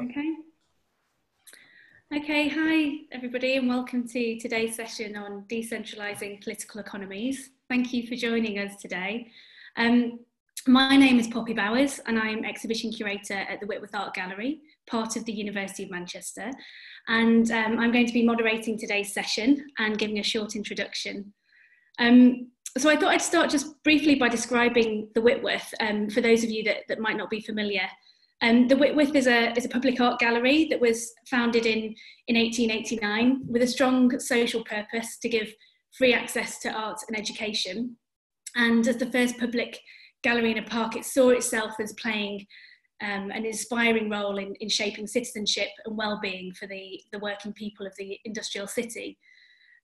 Okay. Okay, hi everybody and welcome to today's session on decentralising political economies. Thank you for joining us today. Um, my name is Poppy Bowers and I'm exhibition curator at the Whitworth Art Gallery, part of the University of Manchester. And um, I'm going to be moderating today's session and giving a short introduction. Um, so I thought I'd start just briefly by describing the Whitworth um, for those of you that, that might not be familiar um, the Whitworth is a, is a public art gallery that was founded in, in 1889 with a strong social purpose to give free access to art and education. And as the first public gallery in a park, it saw itself as playing um, an inspiring role in, in shaping citizenship and well-being for the, the working people of the industrial city.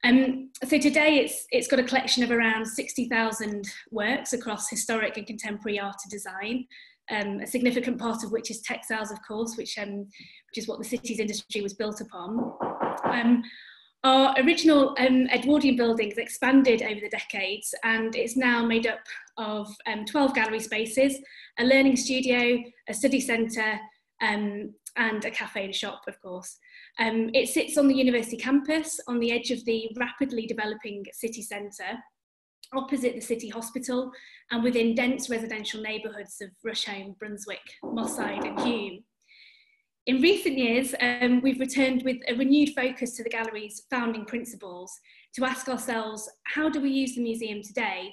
Um, so today it's, it's got a collection of around 60,000 works across historic and contemporary art and design, um, a significant part of which is textiles, of course, which, um, which is what the city's industry was built upon. Um, our original um, Edwardian buildings expanded over the decades and it's now made up of um, 12 gallery spaces, a learning studio, a study centre um, and a cafe and shop, of course. It sits on the university campus on the edge of the rapidly developing city centre opposite the city hospital and within dense residential neighbourhoods of Rusholme, Brunswick, Moss Side and Hulme. In recent years, um, we've returned with a renewed focus to the gallery's founding principles to ask ourselves, how do we use the museum today?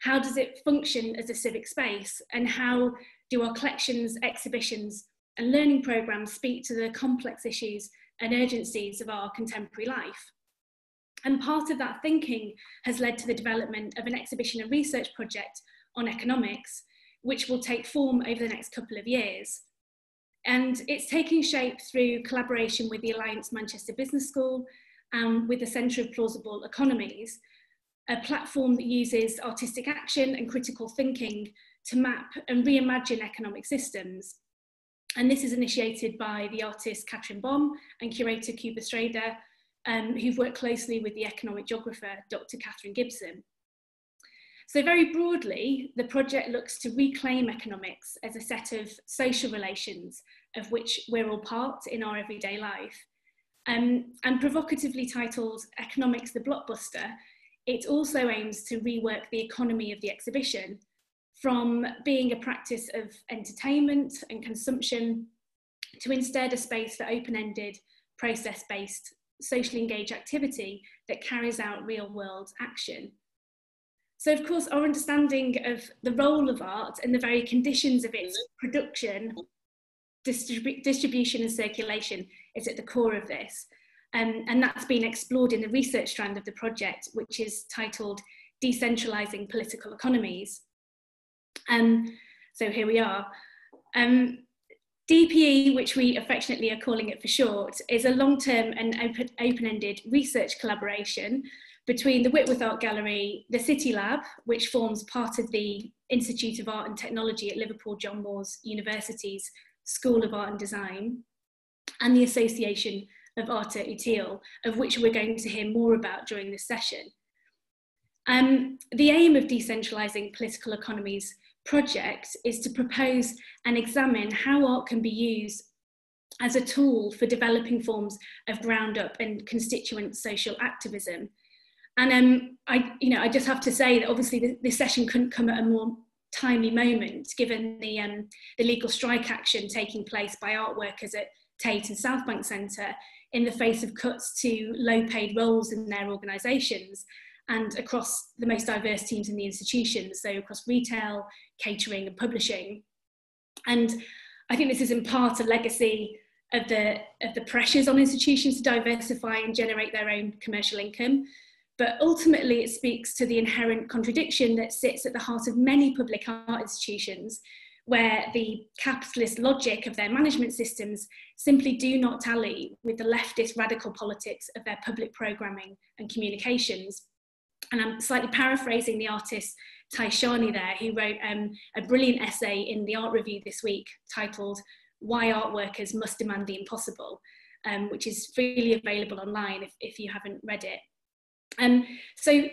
How does it function as a civic space? And how do our collections, exhibitions and learning programmes speak to the complex issues and urgencies of our contemporary life? And part of that thinking has led to the development of an exhibition and research project on economics, which will take form over the next couple of years. And it's taking shape through collaboration with the Alliance Manchester Business School and with the Centre of Plausible Economics, a platform that uses artistic action and critical thinking to map and reimagine economic systems. And this is initiated by the artist Katrin Bohm and curator Kuba Szreder, um, who've worked closely with the economic geographer, Dr. Katherine Gibson. So very broadly, the project looks to reclaim economics as a set of social relations of which we're all part in our everyday life. Um, and provocatively titled Economics the Blockbuster, it also aims to rework the economy of the exhibition from being a practice of entertainment and consumption to instead a space for open-ended, process-based socially engaged activity that carries out real world action. So of course, our understanding of the role of art and the very conditions of its production, distribu distribution and circulation is at the core of this. Um, and that's been explored in the research strand of the project, which is titled Decentralising Political Economies. Um, so here we are. Um, DPE, which we affectionately are calling it for short, is a long-term and open-ended research collaboration between the Whitworth Art Gallery, the City Lab, which forms part of the Institute of Art and Technology at Liverpool John Moores University's School of Art and Design, and the Association of Arte Utile, of which we're going to hear more about during this session. Um, the aim of decentralising political economies project is to propose and examine how art can be used as a tool for developing forms of ground up and constituent social activism. And um, I, you know, I just have to say that obviously this, session couldn't come at a more timely moment given the, um, the legal strike action taking place by art workers at Tate and South Bank Centre in the face of cuts to low paid roles in their organisations and across the most diverse teams in the institution, so across retail, catering and publishing. And I think this is in part a legacy of the, of the pressures on institutions to diversify and generate their own commercial income. But ultimately, it speaks to the inherent contradiction that sits at the heart of many public art institutions, where the capitalist logic of their management systems simply do not tally with the leftist radical politics of their public programming and communications and I'm slightly paraphrasing the artist Taishani there, who wrote um, a brilliant essay in the Art Review this week titled Why Art Workers Must Demand the Impossible, um, which is freely available online if, if you haven't read it. Um, so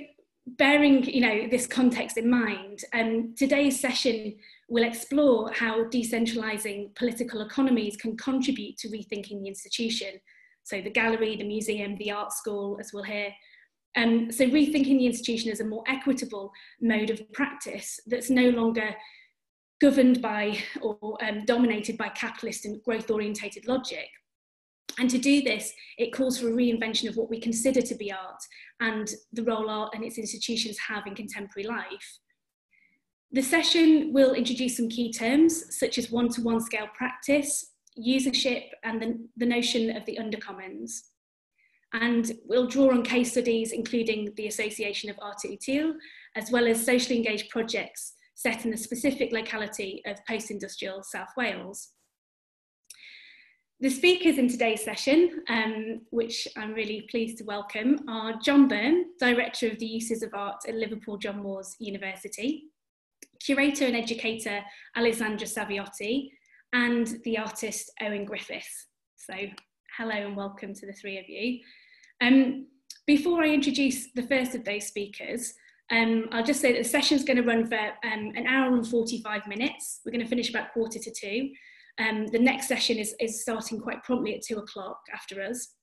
bearing you know, this context in mind, um, today's session we'll explore how decentralising political economies can contribute to rethinking the institution. So the gallery, the museum, the art school, as we'll hear. Um, so rethinking the institution as a more equitable mode of practice that's no longer governed by or um, dominated by capitalist and growth orientated logic. And to do this, it calls for a reinvention of what we consider to be art and the role art and its institutions have in contemporary life. The session will introduce some key terms such as one-to-one -one scale practice, usership and the, the notion of the undercommons. And we'll draw on case studies including the Association of Art Utile, as well as socially engaged projects set in the specific locality of post-industrial South Wales. The speakers in today's session, um, which I'm really pleased to welcome, are John Byrne, Director of the Uses of Art at Liverpool John Moores University, curator and educator Alessandra Saviotti, and the artist Owen Griffiths. So hello and welcome to the three of you. Um, before I introduce the first of those speakers, um, I'll just say that the session is going to run for um, an hour and 45 minutes. We're going to finish about quarter to two. Um, the next session is, is starting quite promptly at two o'clock after us.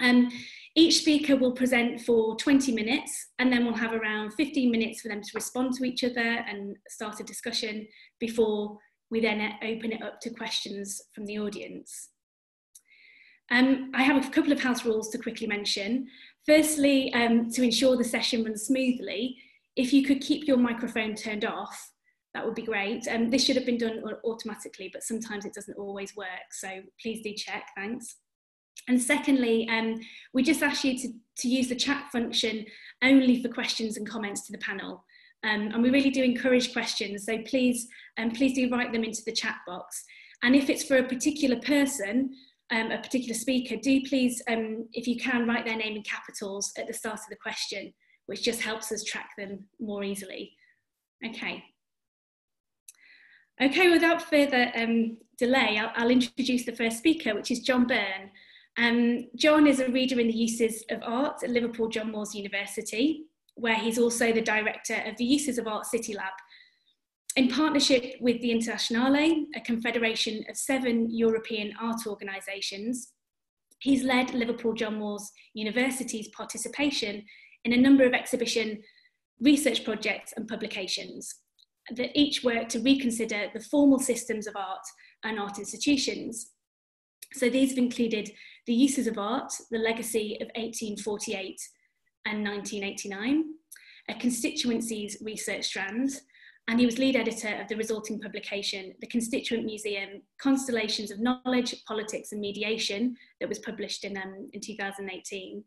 Um, each speaker will present for 20 minutes and then we'll have around 15 minutes for them to respond to each other and start a discussion before we then open it up to questions from the audience. Um, I have a couple of house rules to quickly mention. Firstly, um, to ensure the session runs smoothly, if you could keep your microphone turned off that would be great. Um, this should have been done automatically, but sometimes it doesn't always work. So please do check, thanks. And secondly, um, we just ask you to, to use the chat function only for questions and comments to the panel. Um, and we really do encourage questions, so please, um, please do write them into the chat box. And if it's for a particular person, um, a particular speaker, do please, um, if you can, write their name in capitals at the start of the question, which just helps us track them more easily. Okay, Okay, without further um, delay, I'll, I'll, introduce the first speaker, which is John Byrne. Um, John is a reader in the uses of art at Liverpool John Moores University, where he's also the director of the Uses of Art City Lab. In partnership with the Internationale, a confederation of seven European art organisations, he's led Liverpool John Moores University's participation in a number of exhibition research projects and publications that each work to reconsider the formal systems of art and art institutions. So these have included the uses of art, the legacy of 1848 and 1989, a constituencies research strand, and he was lead editor of the resulting publication, The Constituent Museum, Constellations of Knowledge, Politics and Mediation, that was published in, um, in 2018.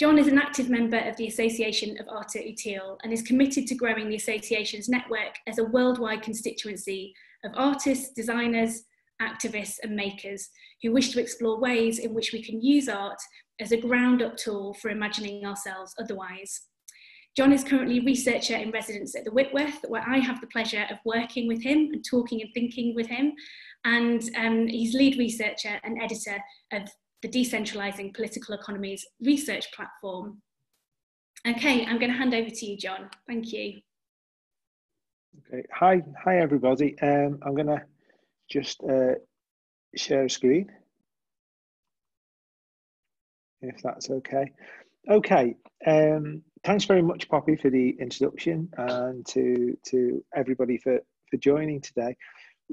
John is an active member of the Association of Art Utile and is committed to growing the association's network as a worldwide constituency of artists, designers, activists and makers who wish to explore ways in which we can use art as a ground up tool for imagining ourselves otherwise. John is currently researcher in residence at the Whitworth, where I have the pleasure of working with him and talking and thinking with him. And um, he's lead researcher and editor of the Decentralising Political Economies research platform. Okay, I'm going to hand over to you, John. Thank you. Okay, hi, hi everybody. Um, I'm going to just uh, share a screen, if that's okay. Okay, um, thanks very much, Poppy, for the introduction and to to everybody for for joining today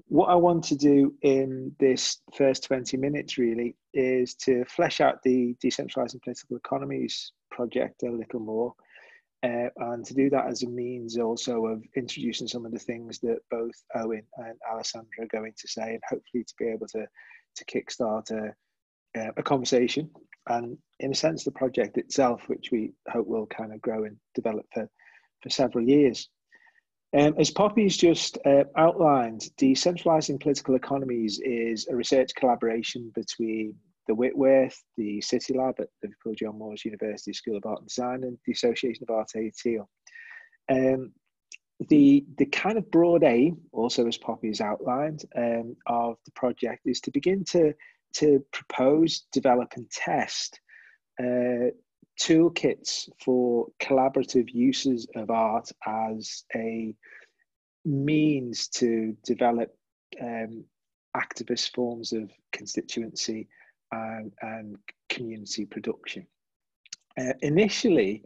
what I want to do in this first 20 minutes really is to flesh out the decentralizing political economies project a little more. Uh, and to do that as a means also of introducing some of the things that both Owen and Alessandra are going to say, and hopefully to be able to to kickstart a, a conversation. And in a sense, the project itself, which we hope will kind of grow and develop for, for several years. Um, as Poppy's just uh, outlined, decentralizing political economies is a research collaboration between the Whitworth, the City Lab at Liverpool John Moores University School of Art and Design, and the Association of Arte Utile. Um, the, the kind of broad aim, also as Poppy's outlined, um, of the project is to begin to, to propose, develop, and test uh, toolkits for collaborative uses of art as a means to develop um, activist forms of constituency and, and community production. Uh, initially,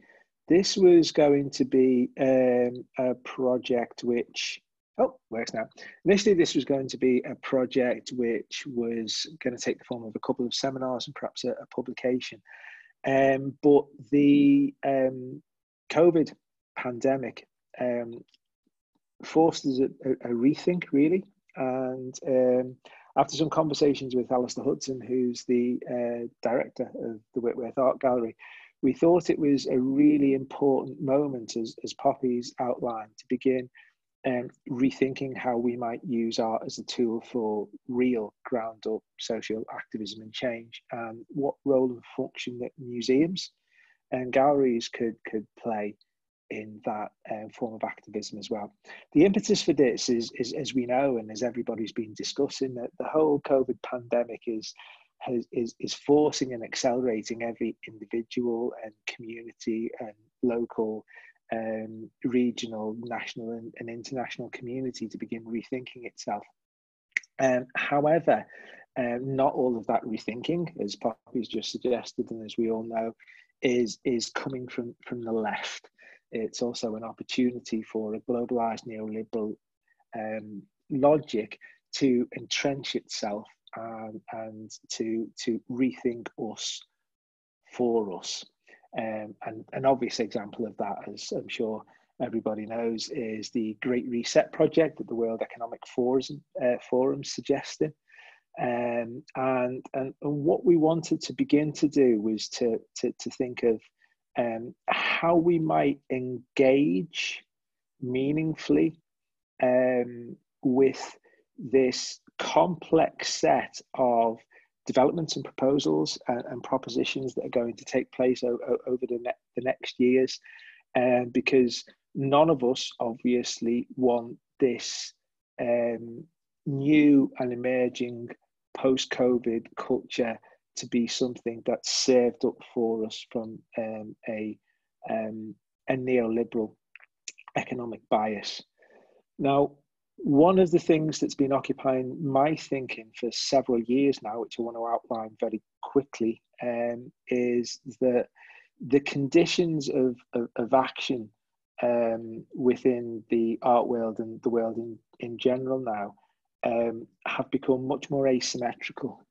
this was going to be um, a project which, oh, works now. Initially, this was going to be a project which was going to take the form of a couple of seminars and perhaps a, a publication. Um, but the um, COVID pandemic um, forced us a, a, rethink, really. And um, after some conversations with Alistair Hudson, who's the uh, director of the Whitworth Art Gallery, we thought it was a really important moment, as, as Poppy's outlined, to begin um, rethinking how we might use art as a tool for real ground up social activism and change, and what role and function that museums and galleries could, could play in that um, form of activism as well. The impetus for this is, is, as we know, and as everybody's been discussing, that the whole COVID pandemic is has, is, is forcing and accelerating every individual and community and local, um, regional, national, and, and, international community to begin rethinking itself. Um, however, um, not all of that rethinking, as Poppy's just suggested, and as we all know, is is coming from from the left. It's also an opportunity for a globalized neoliberal um, logic to entrench itself and, and to to rethink us for us. Um, and an obvious example of that, as I'm sure everybody knows, is the Great Reset project that the World Economic Forum, uh, Forum suggesting. Um, and, and, and what we wanted to begin to do was to, to, to think of um, how we might engage meaningfully um, with this complex set of developments and proposals and, and, propositions that are going to take place o- o- over the, ne- the next years. Um, because none of us obviously want this um, new and emerging post COVID culture to be something that's served up for us from um, a, um, a neoliberal economic bias. Now, one of the things that's been occupying my thinking for several years now, which I want to outline very quickly, um, is that the conditions of, of, of action um, within the art world and the world in, in general now um, have become much more asymmetrical.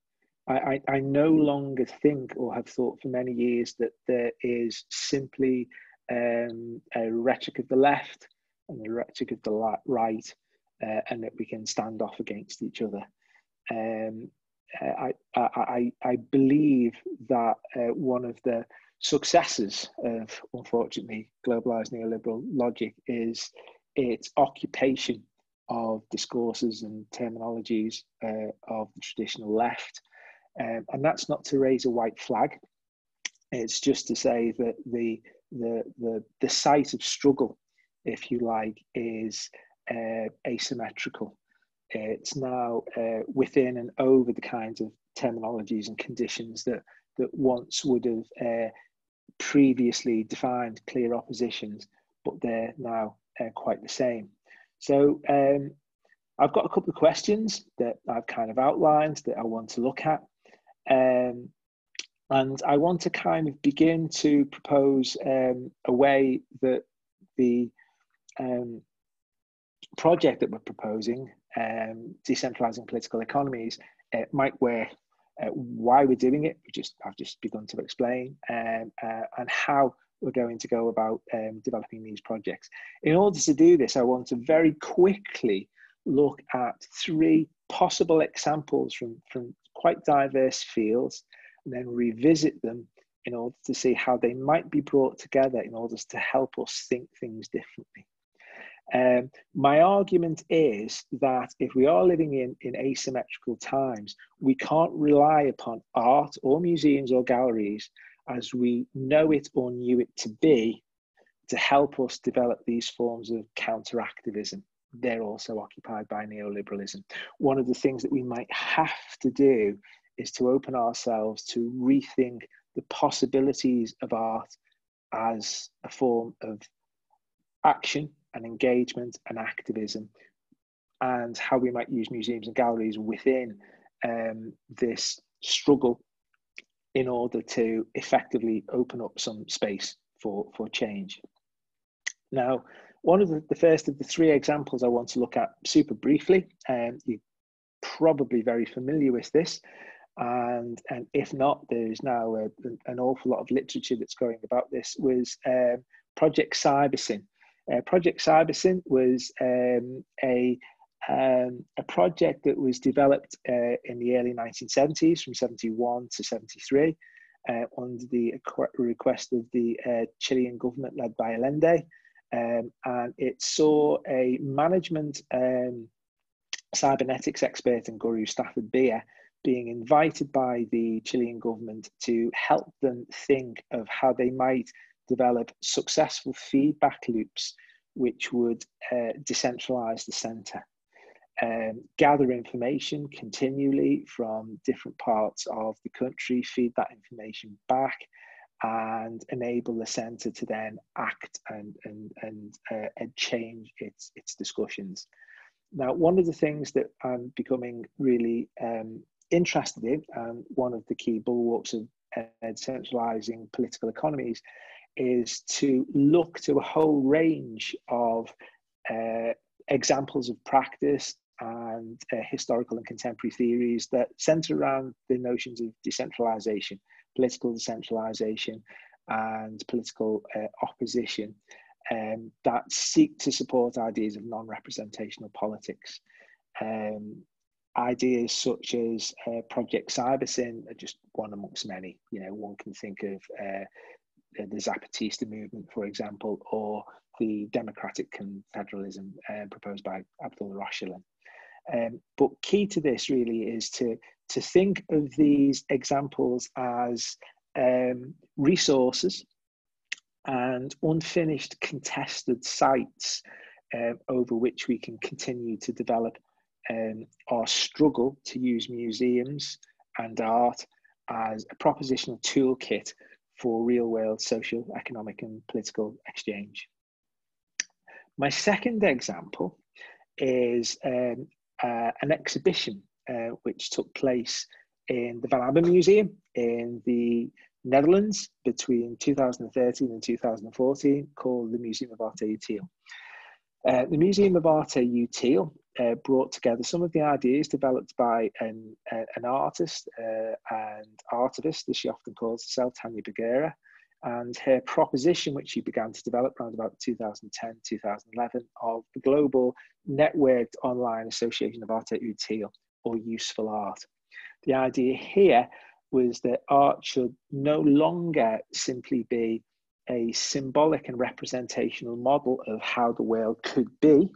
I, I, I, no longer think or have thought for many years that there is simply um, a rhetoric of the left and a rhetoric of the right uh, and that we can stand off against each other. Um, uh, I, I, I believe that uh, one of the successes of, unfortunately, globalized neoliberal logic is its occupation of discourses and terminologies uh, of the traditional left. Um, and that's not to raise a white flag. It's just to say that the, the, the, the site of struggle, if you like, is uh, asymmetrical. It's now uh, within and over the kinds of terminologies and conditions that that once would have uh, previously defined clear oppositions, but they're now uh, quite the same. So um, I've got a couple of questions that I've kind of outlined that I want to look at. Um, and I want to kind of begin to propose um, a way that the um, project that we're proposing, um, decentralizing political economies, uh, might wear uh, why we're doing it. We just I've just begun to explain um, uh, and how we're going to go about um, developing these projects. In order to do this, I want to very quickly look at three possible examples from from quite diverse fields, and then revisit them in order to see how they might be brought together in order to help us think things differently. Um, my argument is that if we are living in, in asymmetrical times, we can't rely upon art or museums or galleries as we know it or knew it to be to help us develop these forms of counter-activism. They're also occupied by neoliberalism. One of the things that we might have to do is to open ourselves to rethink the possibilities of art as a form of action and engagement and activism, and how we might use museums and galleries within um, this struggle in order to effectively open up some space for, for change. Now, one of the, the first of the three examples I want to look at super briefly, um, you're probably very familiar with this, and, and if not, there's now a, an awful lot of literature that's going about this, was um, Project Cybersyn. Uh, Project Cybersyn was um, a um, a project that was developed uh, in the early 1970s from 71 to 73 uh, under the request of the uh, Chilean government led by Allende. Um, and it saw a management um, cybernetics expert and guru Stafford Beer being invited by the Chilean government to help them think of how they might develop successful feedback loops which would uh, decentralize the center um, gather information continually from different parts of the country, feed that information back, and enable the centre to then act and and and, uh, and change its its discussions. Now, one of the things that I'm becoming really um, interested in, and one of the key bulwarks of uh, decentralizing political economies, is to look to a whole range of uh, examples of practice and uh, historical and contemporary theories that center around the notions of decentralization, political decentralization, and political uh, opposition um, that seek to support ideas of non representational politics. Um, ideas such as uh, Project Cybersyn are just one amongst many. You know, one can think of uh, the Zapatista movement, for example, or the democratic confederalism uh, proposed by Abdullah Öcalan. Um, but key to this really is to, to think of these examples as um, resources and unfinished contested sites um, over which we can continue to develop um, our struggle to use museums and art as a propositional toolkit for real world social, economic, and political exchange. My second example is um, uh, an exhibition uh, which took place in the Van Abbe Museum in the Netherlands between 2013 and 2014 called the Museum of Arte Utile. Uh, the Museum of Arte Utile uh, brought together some of the ideas developed by an, uh, an artist uh, and artivist, as she often calls herself, Tania Bruguera, and her proposition, which she began to develop around about 2010, 2011, of the global networked online association of arte utile or useful art. The idea here was that art should no longer simply be a symbolic and representational model of how the world could be,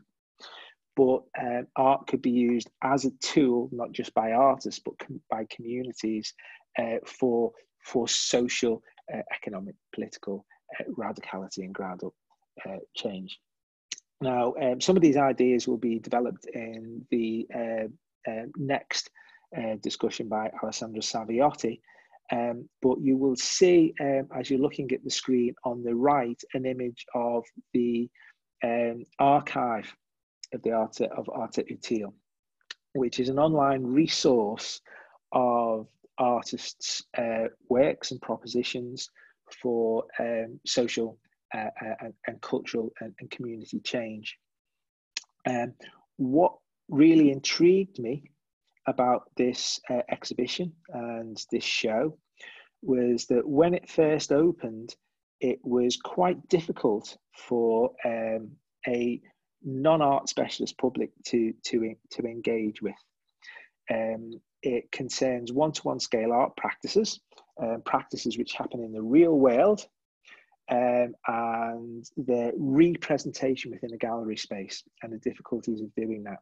but um, art could be used as a tool, not just by artists, but com- by communities uh, for, for social uh, economic, political uh, radicality and ground up uh, change. Now, um, some of these ideas will be developed in the next discussion by Alessandro Saviotti, um, but you will see um, as you're looking at the screen on the right an image of the um, archive of the Arte of Arte Utile, which is an online resource of artists' uh, works and propositions for um, social uh, uh, and, and, cultural and, and, community change. Um, what really intrigued me about this uh, exhibition and this show was that when it first opened, it was quite difficult for um, a non-art specialist public to to to engage with. Um, it concerns one-to-one scale art practices, um, practices which happen in the real world, um, and their representation within a gallery space and the difficulties of doing that.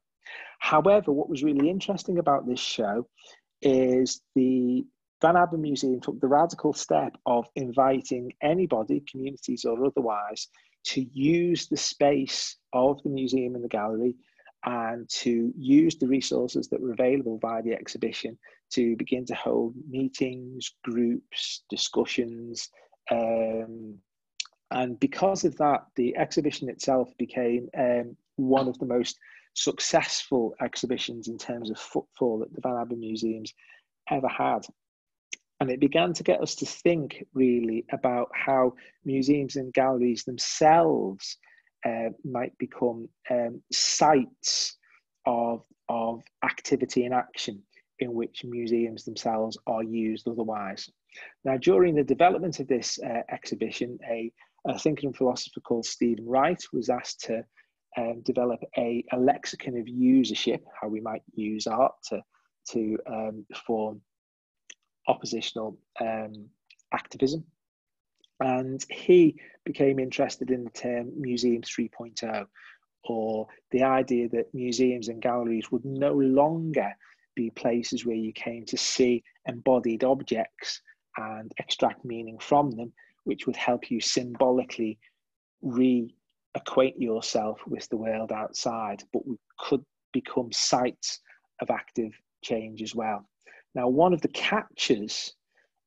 However, what was really interesting about this show is the Van Abbe Museum took the radical step of inviting anybody, communities or otherwise, to use the space of the museum and the gallery and to use the resources that were available via the exhibition to begin to hold meetings, groups, discussions, um, And because of that, the exhibition itself became um, one of the most successful exhibitions in terms of footfall that the Van Abbe Museums ever had. And it began to get us to think really about how museums and galleries themselves uh, might become um, sites of, of activity and action in which museums themselves are used otherwise. Now, during the development of this uh, exhibition, a, a, thinker and philosopher called Stephen Wright was asked to um, develop a, a, lexicon of usership, how we might use art to, to um, form oppositional um, activism. And he became interested in the term Museums 3.0, or the idea that museums and galleries would no longer be places where you came to see embodied objects and extract meaning from them, which would help you symbolically reacquaint yourself with the world outside, but we could become sites of active change as well. Now, one of the catches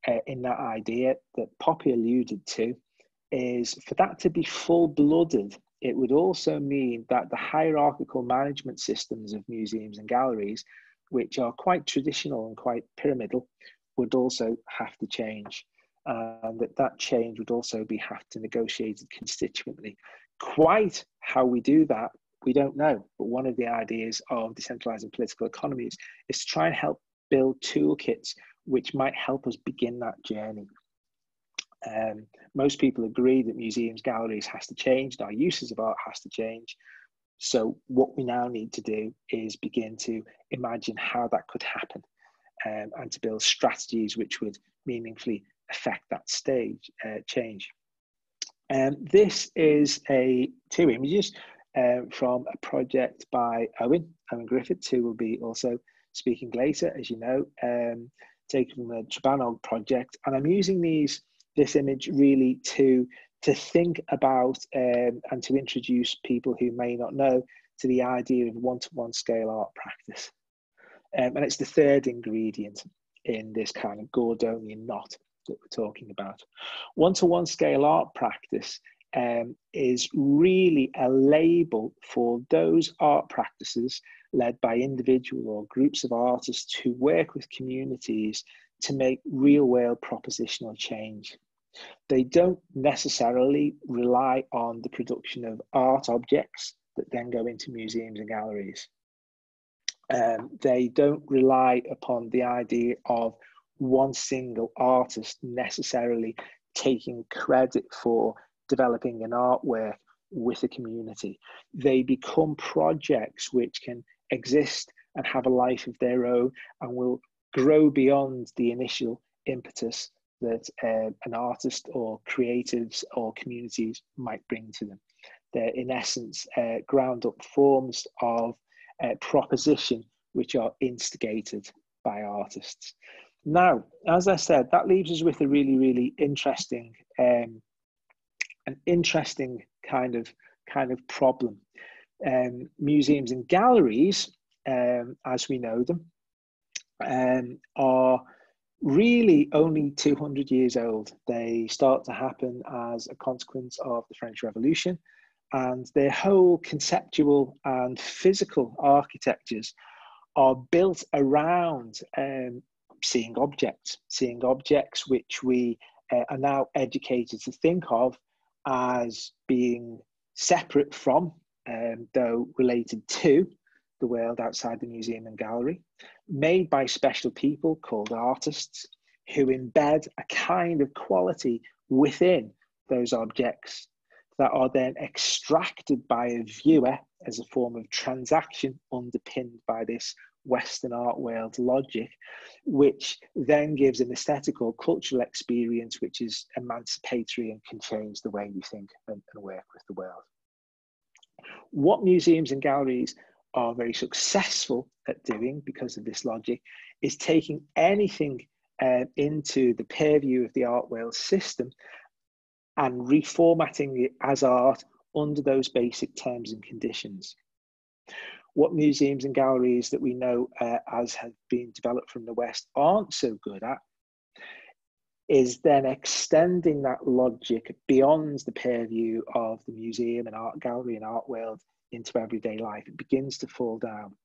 uh, in that idea that Poppy alluded to is for that to be full blooded, it would also mean that the hierarchical management systems of museums and galleries, which are quite traditional and quite pyramidal, would also have to change. And that that change would also be have to negotiated constituently. Quite how we do that, we don't know. But one of the ideas of decentralizing political economies is to try and help build toolkits which might help us begin that journey. Um, most people agree that museums, galleries has to change, our uses of art has to change. So what we now need to do is begin to imagine how that could happen um, and to build strategies which would meaningfully affect that stage uh, change. Um, this is a two images uh, from a project by Owen, Owen Griffiths, who will be also speaking later, as you know. Um, taken from the Trebanog project, and I'm using these this image really to to think about um, and to introduce people who may not know to the idea of one-to-one scale art practice. Um, and it's the third ingredient in this kind of Gordonian knot that we're talking about. One-to-one scale art practice um, is really a label for those art practices led by individual or groups of artists who work with communities to make real world propositional change. They don't necessarily rely on the production of art objects that then go into museums and galleries. Um, they don't rely upon the idea of one single artist necessarily taking credit for developing an artwork with a community. They become projects which can exist and have a life of their own and will grow beyond the initial impetus that uh, an artist or creatives or communities might bring to them. They're, in essence, uh, ground up forms of uh, proposition which are instigated by artists. Now, as I said, that leaves us with a really, really interesting, um, an interesting kind of kind of problem um, museums and galleries, um, as we know them, um, are really only 200 years old. They start to happen as a consequence of the French Revolution, and their whole conceptual and physical architectures are built around um, seeing objects, seeing objects which we uh, are now educated to think of as being separate from um, though related to the world outside the museum and gallery, made by special people called artists who embed a kind of quality within those objects that are then extracted by a viewer as a form of transaction underpinned by this Western art world logic, which then gives an aesthetic or cultural experience which is emancipatory and can change the way you think and, and work with the world. What museums and galleries are very successful at doing because of this logic is taking anything uh, into the purview of the art world system and reformatting it as art under those basic terms and conditions. What museums and galleries that we know uh, as have been developed from the West aren't so good at is then extending that logic beyond the purview of the museum and art gallery and art world into everyday life. It begins to fall down.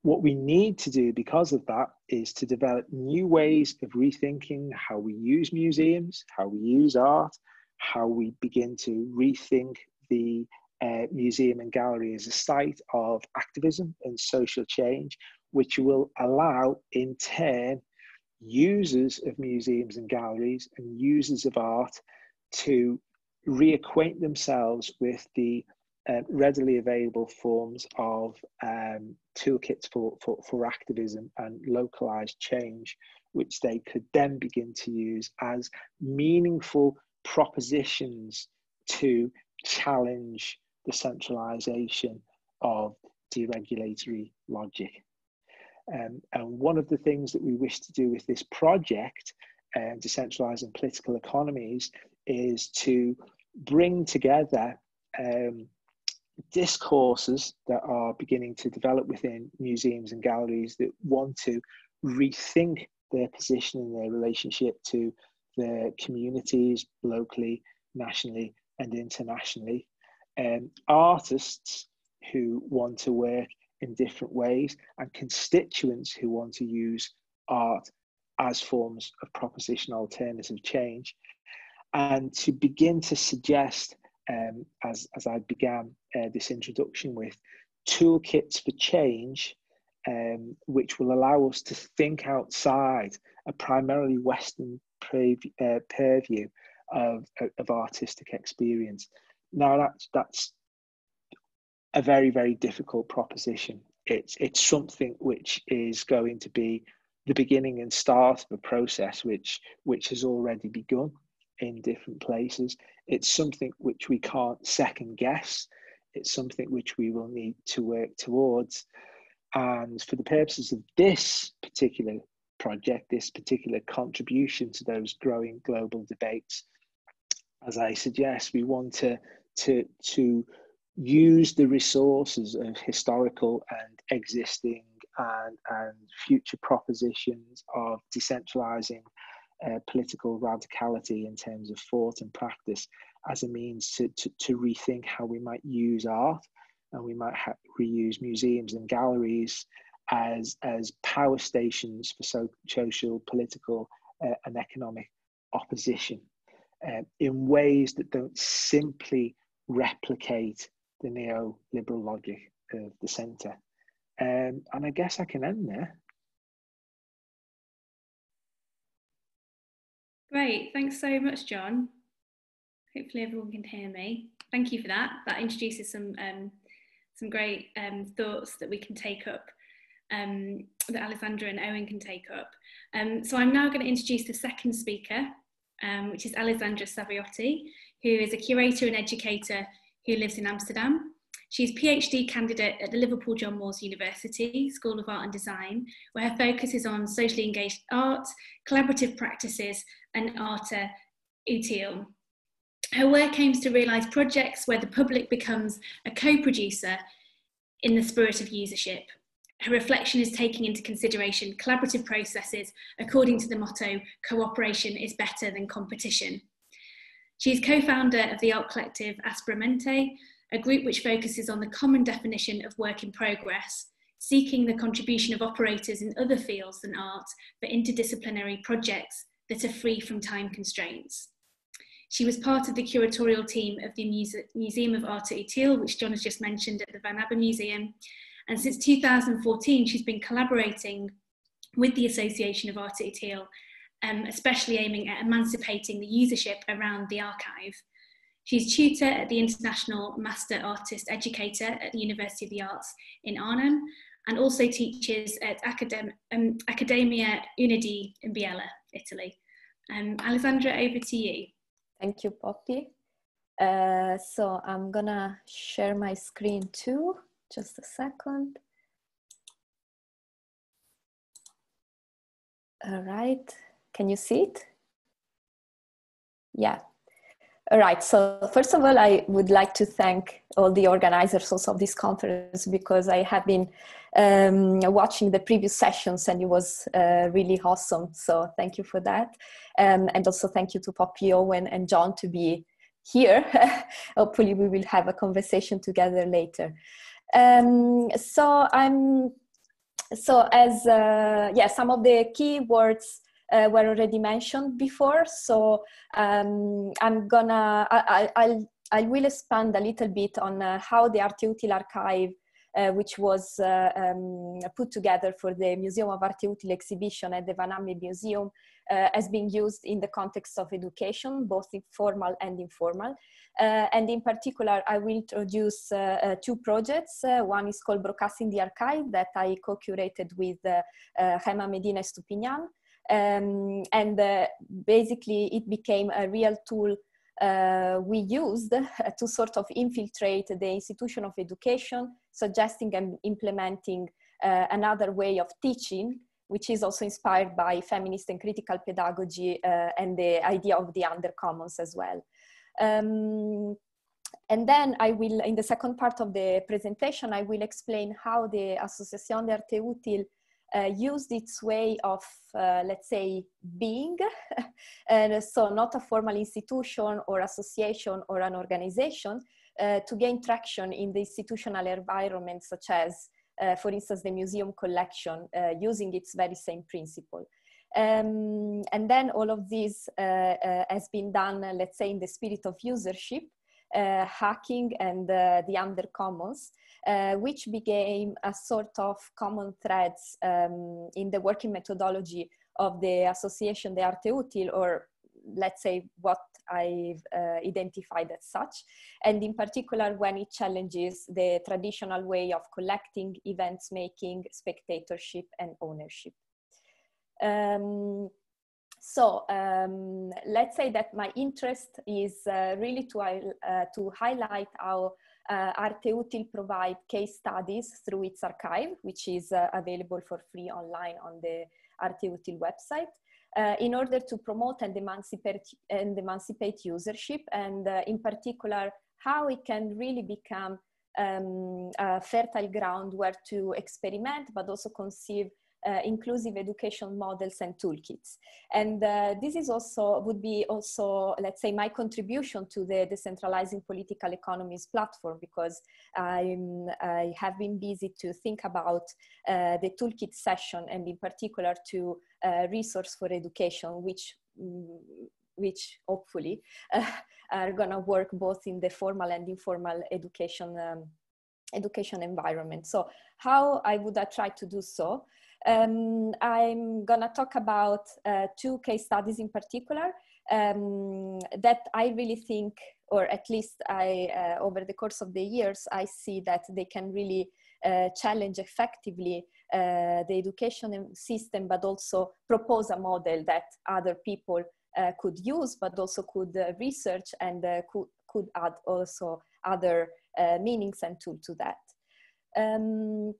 What we need to do because of that is to develop new ways of rethinking how we use museums, how we use art, how we begin to rethink the uh, museum and gallery as a site of activism and social change, which will allow, in turn, users of museums and galleries and users of art to reacquaint themselves with the uh, readily available forms of um, toolkits for, for, for activism and localized change, which they could then begin to use as meaningful propositions to challenge the centralization of deregulatory logic. Um, and one of the things that we wish to do with this project, uh, decentralizing political economies, is to bring together um, discourses that are beginning to develop within museums and galleries that want to rethink their position and their relationship to their communities locally, nationally, and internationally. Um, artists who want to work in different ways, and constituents who want to use art as forms of proposition alternative change. And to begin to suggest um, as, as I began uh, this introduction with, toolkits for change, um, which will allow us to think outside a primarily Western uh, purview of, of artistic experience. Now, that's, that's a very, very difficult proposition. It's, it's something which is going to be the beginning and start of a process which, which has already begun in different places. It's something which we can't second guess. It's something which we will need to work towards. And for the purposes of this particular project, this particular contribution to those growing global debates, as I suggest, we want to, to, to use the resources of historical and existing and, and future propositions of decentralizing uh, political radicality in terms of thought and practice as a means to, to, to rethink how we might use art and we might ha- reuse museums and galleries as, as power stations for so, social, political, uh, and economic opposition uh, in ways that don't simply replicate the neoliberal logic of the centre. Um, and I guess I can end there. Great, thanks so much, John. Hopefully everyone can hear me. Thank you for that. That introduces some um, some great um, thoughts that we can take up, um, that Alessandra and Owen can take up. Um, so I'm now going to introduce the second speaker, um, which is Alessandra Saviotti, who is a curator and educator who lives in Amsterdam. She's PhD candidate at the Liverpool John Moores University School of Art and Design, where her focus is on socially engaged art, collaborative practices, and arte utile. Her work aims to realise projects where the public becomes a co-producer in the spirit of usership. Her reflection is taking into consideration collaborative processes according to the motto, cooperation is better than competition. She is co-founder of the art collective Aspramente, a group which focuses on the common definition of work in progress, seeking the contribution of operators in other fields than art for interdisciplinary projects that are free from time constraints. She was part of the curatorial team of the Muse Museum of Arte Utile, which John has just mentioned at the Van Abbe Museum. And since 2014, she's been collaborating with the Association of Arte Utile, um, especially aiming at emancipating the usership around the archive. She's tutor at the International Master Artist Educator at the University of the Arts in Arnhem and also teaches at Academ um, UNIDEE in Biella, Italy. Um, Alessandra, over to you. Thank you, Poppy. Uh, so I'm gonna share my screen too. Just a second. All right, can you see it? Yeah, all right. So first of all, I would like to thank all the organizers also of this conference because I have been um, watching the previous sessions and it was uh, really awesome. So thank you for that. Um, and also thank you to Poppy Owen and John to be here. Hopefully we will have a conversation together later. Um, so I'm, so as, uh, yeah, some of the key words uh, were already mentioned before. So um, I'm gonna, I, I, I'll, I will expand a little bit on uh, how the Arte Utile archive uh, which was uh, um, put together for the Museum of Arte Utile exhibition at the Van Abbemuseum uh, has been used in the context of education, both informal and informal. Uh, and in particular, I will introduce uh, two projects. one is called Broadcasting the Archive that I co-curated with Gemma Medina Estupiñán. Um, and basically it became a real tool uh, we used to sort of infiltrate the institution of education, suggesting and implementing uh, another way of teaching, which is also inspired by feminist and critical pedagogy uh, and the idea of the undercommons as well. Um, and then I will, in the second part of the presentation, I will explain how the Asociación de Arte Útil uh, used its way of, uh, let's say, being. and so not a formal institution or association or an organization uh, to gain traction in the institutional environment, such as, uh, for instance, the museum collection, uh, using its very same principle. Um, and then all of this uh, has been done, let's say, in the spirit of usership, hacking and the undercommons, uh, which became a sort of common threads um, in the working methodology of the Association de Arte Útil, or let's say what I've uh, identified as such, and in particular when it challenges the traditional way of collecting, events making, spectatorship, and ownership. Um, so um, let's say that my interest is uh, really to, uh, to highlight how uh, Arte Útil provide case studies through its archive, which is uh, available for free online on the Arte Útil website. Uh, in order to promote and emancipate, and emancipate usership, and uh, in particular, how it can really become um, a fertile ground where to experiment, but also conceive uh, inclusive education models and toolkits. And uh, this is also, would be also, let's say, my contribution to the decentralizing political economies platform because I'm, I have been busy to think about uh, the toolkit session and in particular to uh, resource for education, which mm, which hopefully uh, are going to work both in the formal and informal education um, education environment. So how I would I try to do so? Um, I'm gonna talk about uh, two case studies in particular um, that I really think, or at least I, uh, over the course of the years, I see that they can really uh, challenge effectively uh, the education system, but also propose a model that other people uh, could use, but also could uh, research and could, could add also other meanings and tool to that. Um,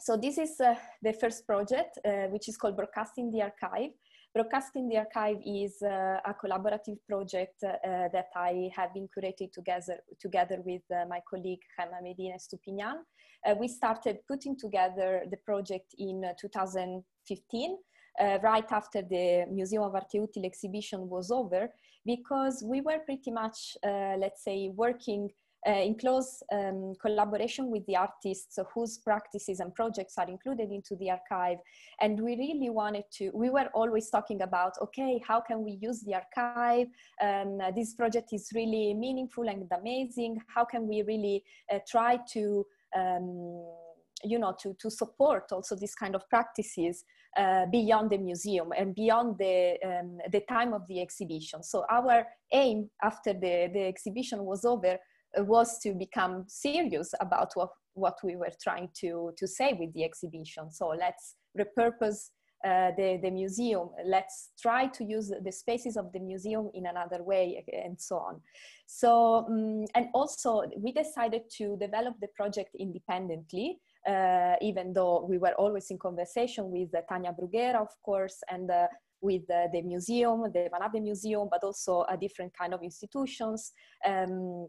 so this is uh, the first project, uh, which is called Broadcasting the Archive. Broadcasting the Archive is uh, a collaborative project uh, that I have been curated together, together with uh, my colleague Gemma Medina Estupiñán. Uh, we started putting together the project in 2015, right after the Museum of Arte Utile exhibition was over, because we were pretty much, let's say, working uh, in close um, collaboration with the artists whose practices and projects are included into the archive. And we really wanted to, we were always talking about, okay, how can we use the archive? Um, this project is really meaningful and amazing. How can we really uh, try to, um, you know, to, to support also this kind of practices uh, beyond the museum and beyond the, um, the time of the exhibition. So our aim after the, the exhibition was over was to become serious about what, what we were trying to, to say with the exhibition. So let's repurpose uh, the, the museum. Let's try to use the spaces of the museum in another way and so on. So, um, and also we decided to develop the project independently, uh, even though we were always in conversation with uh, Tania Bruguera, of course, and uh, with the museum, the Van Museum, but also a different kind of institutions. Um,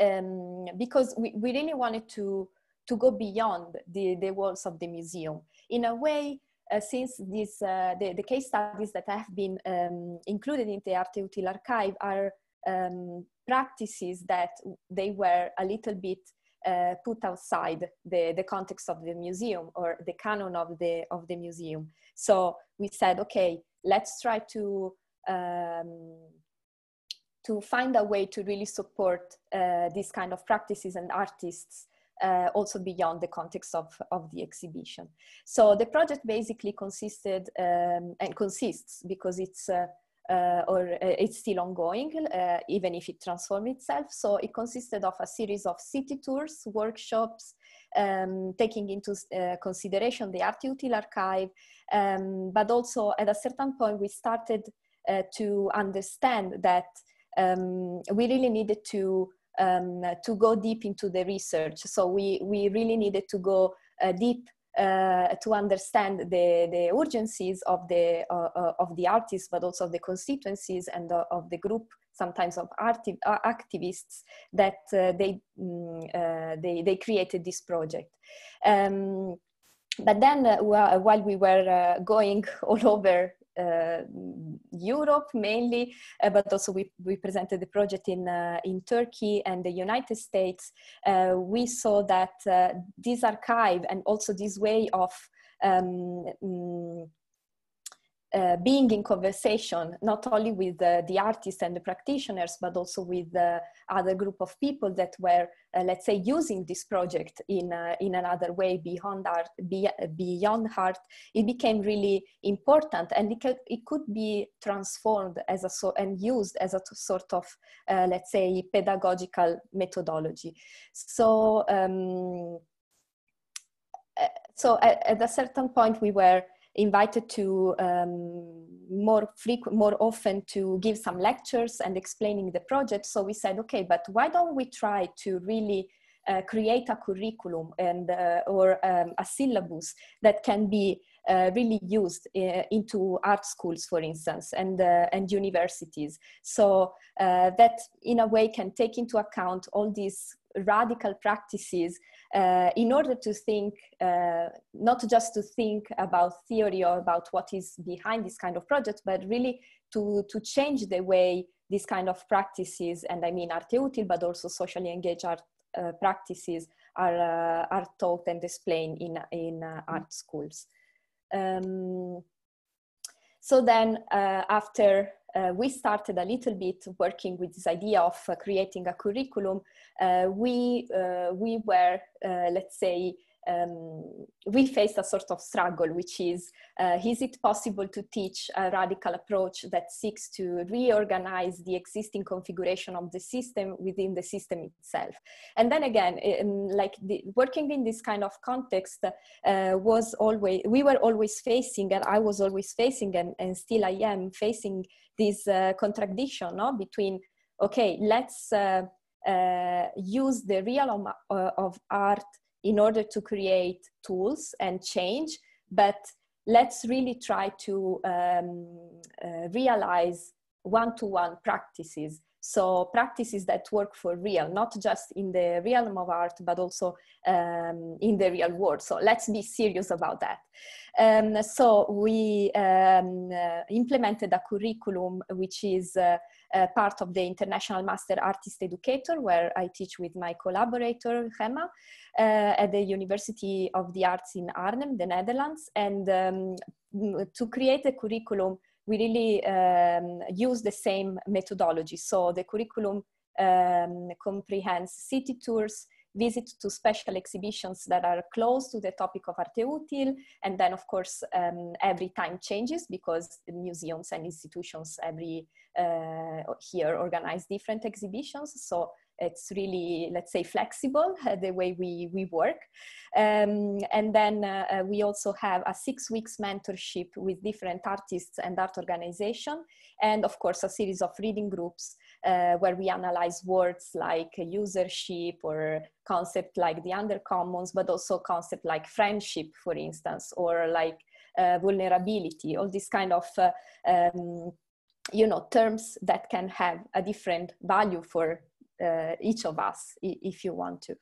um, because we, we really wanted to to go beyond the, the walls of the museum. In a way, uh, since these, uh, the, the case studies that have been um, included in the Arte Utile archive are um, practices that they were a little bit uh, put outside the, the context of the museum or the canon of the, of the museum. So we said, okay, let's try to, um, to find a way to really support uh, these kind of practices and artists uh, also beyond the context of, of the exhibition. So the project basically consisted um, and consists because it's uh, uh, or uh, it's still ongoing, uh, even if it transformed itself. So it consisted of a series of city tours, workshops, um, taking into uh, consideration the Art Utile archive, um, but also at a certain point we started uh, to understand that um, we really needed to um, to go deep into the research. So we we really needed to go uh, deep uh, to understand the, the urgencies of the, uh, uh, of the artists, but also of the constituencies and uh, of the group, sometimes of arti- uh, activists that they, um, they, they created this project. Um, but then while we were going all over Europe mainly, uh, but also we, we presented the project in, uh, in Turkey and the United States. we saw that this archive and also this way of um, mm, uh, being in conversation not only with uh, the artists and the practitioners but also with the other group of people that were uh, let's say using this project in uh, in another way beyond art be, beyond art it became really important. And it could, it could be transformed as a so and used as a sort of uh, let's say pedagogical methodology. So um, so at, at a certain point we were invited to um, more frequent, more often to give some lectures and explaining the project. So we said, okay, but why don't we try to really uh, create a curriculum and uh, or um, a syllabus that can be uh, really used uh, into art schools, for instance, and uh, and universities. So uh, that in a way can take into account all these radical practices uh, in order to think, uh, not just to think about theory or about what is behind this kind of project, but really to, to change the way these kind of practices, and I mean arte utile, but also socially engaged art uh, practices are, uh, are taught and explained in, in uh, art schools. Um, so then uh, after uh, we started a little bit working with this idea of uh, creating a curriculum. Uh, we uh, we were, let's say, um, we faced a sort of struggle, which is, uh, is it possible to teach a radical approach that seeks to reorganize the existing configuration of the system within the system itself? And then again, in, like the, working in this kind of context uh, was always, we were always facing, and I was always facing, and, and still I am facing this uh, contradiction no? between, okay, let's uh, uh, use the realm of, of art in order to create tools and change, but let's really try to um, uh, realize one-to-one practices. So practices that work for real, not just in the realm of art, but also um, in the real world. So let's be serious about that. Um, so we um, uh, implemented a curriculum which is uh, part of the International Master Artist Educator, where I teach with my collaborator, Gemma, uh, at the University of the Arts in Arnhem, the Netherlands. And um, to create a curriculum, we really um, use the same methodology. So the curriculum um, comprehends city tours, visit to special exhibitions that are close to the topic of arte utile and then of course um, every time changes because museums and institutions every uh, here organize different exhibitions. So it's really let's say flexible uh, the way we we work. Um, and then uh, uh, we also have a six weeks mentorship with different artists and art organization and of course a series of reading groups uh, where we analyze words like usership or concept like the undercommons but also concept like friendship for instance or like uh, vulnerability all these kind of uh, um, you know terms that can have a different value for uh, each of us if you want to.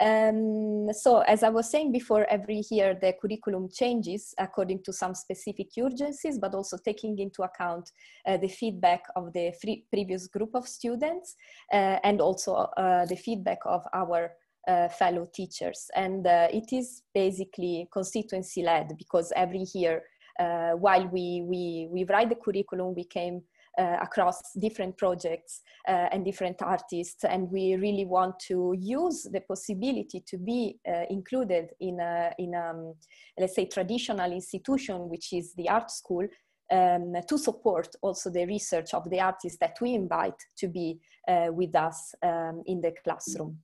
Um, so as I was saying before, every year the curriculum changes according to some specific urgencies, but also taking into account uh, the feedback of the previous group of students uh, and also uh, the feedback of our uh, fellow teachers. And uh, it is basically constituency led because every year, while we, we, we write the curriculum, we came uh, across different projects uh, and different artists. And we really want to use the possibility to be uh, included in a, in a, um, let's say, traditional institution, which is the art school, um, to support also the research of the artists that we invite to be uh, with us um, in the classroom.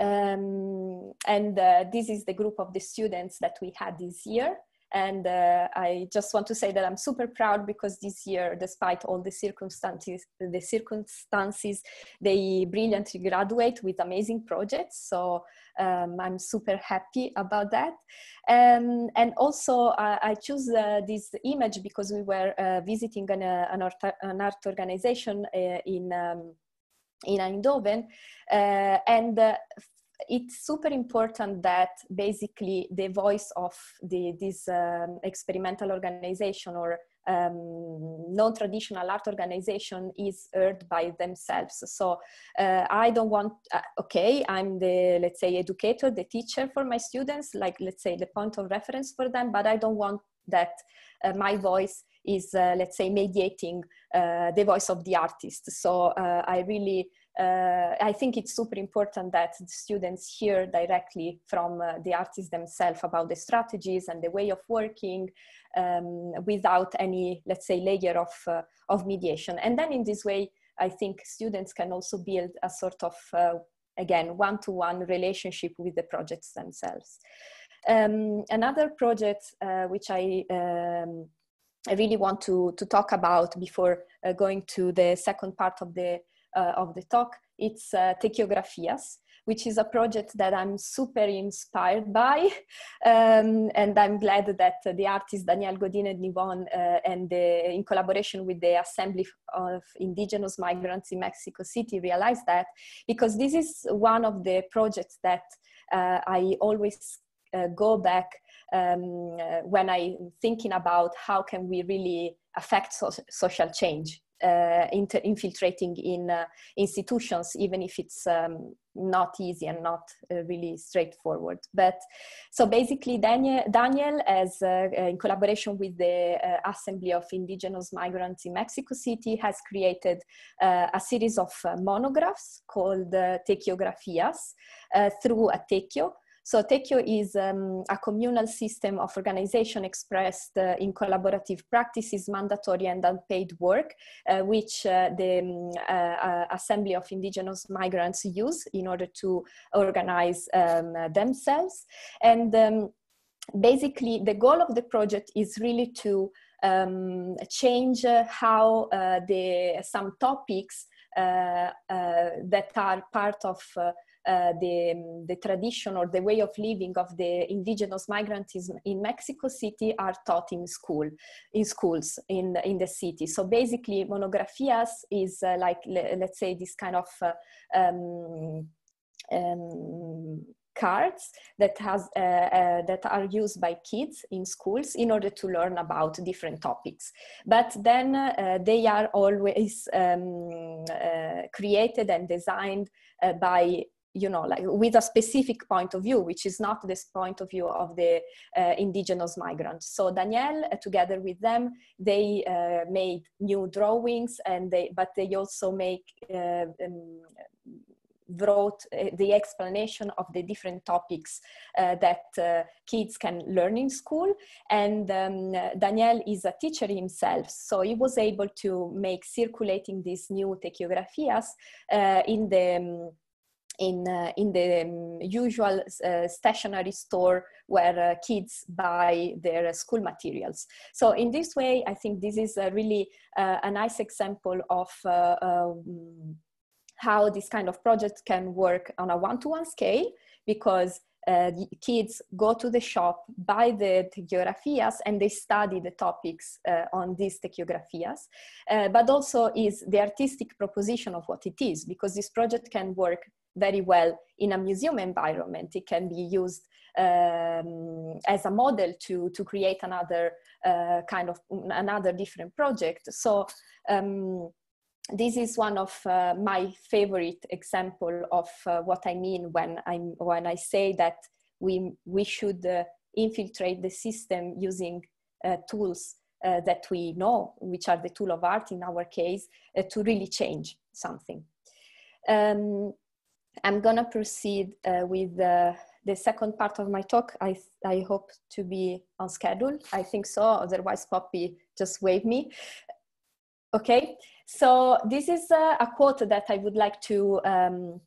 Um, and uh, this is the group of the students that we had this year. And uh, I just want to say that I'm super proud because this year, despite all the circumstances, the circumstances, they brilliantly graduate with amazing projects. So um, I'm super happy about that. Um, and also, uh, I choose uh, this image because we were uh, visiting an, uh, an, art, an, art, organization uh, in. Um, in Eindhoven. Uh, and uh, it's super important that basically the voice of the, this um, experimental organization or um, non-traditional art organization is heard by themselves. So uh, I don't want, uh, okay, I'm the, let's say, educator, the teacher for my students, like, let's say, the point of reference for them, but I don't want that uh, my voice is, uh, let's say, mediating uh, the voice of the artist. So uh, I really uh, I think it's super important that the students hear directly from uh, the artists themselves about the strategies and the way of working um, without any, let's say, layer of, uh, of mediation. And then in this way, I think students can also build a sort of, uh, again, one-to-one relationship with the projects themselves. Um, another project uh, which I um, I really want to, to talk about before uh, going to the second part of the uh, of the talk, it's uh, which is a project that I'm super inspired by. Um, and I'm glad that the artists Daniel Godínez Nivón, uh, and the, in collaboration with the Assembly of Indigenous Migrants in Mexico City realized that because this is one of the projects that uh, I always uh, go back um, uh, when I'm thinking about how can we really affect so social change uh, infiltrating in uh, institutions, even if it's um, not easy and not uh, really straightforward. But so basically, Daniel, Daniel as in collaboration with the Assembly of Indigenous Migrants in Mexico City, has created a series of monographs called uh, through a tequio, so Tequio is um, a communal system of organization expressed uh, in collaborative practices, mandatory and unpaid work, uh, which uh, the um, uh, uh, Assembly of Indigenous Migrants use in order to organize um, themselves. And um, basically the goal of the project is really to um, change how uh, the some topics that are part of uh, the, the tradition or the way of living of the indigenous migrants in Mexico City are taught in school, in schools in, in the city. So basically, monografias is uh, like, let's say, this kind of uh, um, um, cards that has uh, uh, that are used by kids in schools in order to learn about different topics but then uh, they are always um, created and designed by you know like with a specific point of view which is not this point of view of the uh, indigenous migrants so Daniel uh, together with them they uh, made new drawings and they but they also make uh, um, wrote uh, the explanation of the different topics uh, that uh, kids can learn in school. And um, Daniel is a teacher himself, so he was able to make circulating these new tequiografias uh, in the um, in, uh, in the um, usual uh, stationery store where uh, kids buy their school materials. So in this way, I think this is a really uh, a nice example of uh, um, how this kind of project can work on a one-to-one scale because uh, kids go to the shop, buy the tequiografías, and they study the topics uh, on these tequiografías. Uh, but also is the artistic proposition of what it is, because this project can work very well in a museum environment. It can be used um, as a model to, to create another uh, kind of another different project. So um, this is one of uh, my favorite example of uh, what I mean when I'm when I say that we we should uh, infiltrate the system using uh, tools uh, that we know, which are the tool of art in our case, to really change something. Um, I'm gonna proceed with the second part of my talk. I I hope to be on schedule. I think so. Otherwise, Poppy just wave me. Okay, so this is a, a quote that I would like to um,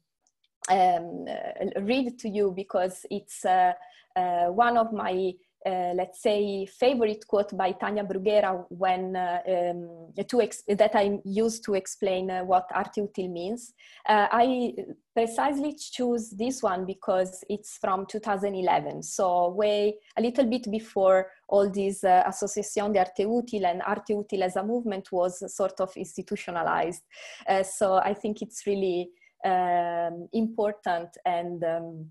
um, uh, read to you because it's uh, uh, one of my uh, let's say, favorite quote by Tania Bruguera when uh, um, to ex- that I use to explain uh, what arte utile means. Uh, I precisely choose this one because it's from 2011, so way a little bit before all this uh, Association de Arte Utile and Arte Utile as a movement was sort of institutionalized. Uh, so I think it's really um, important and um,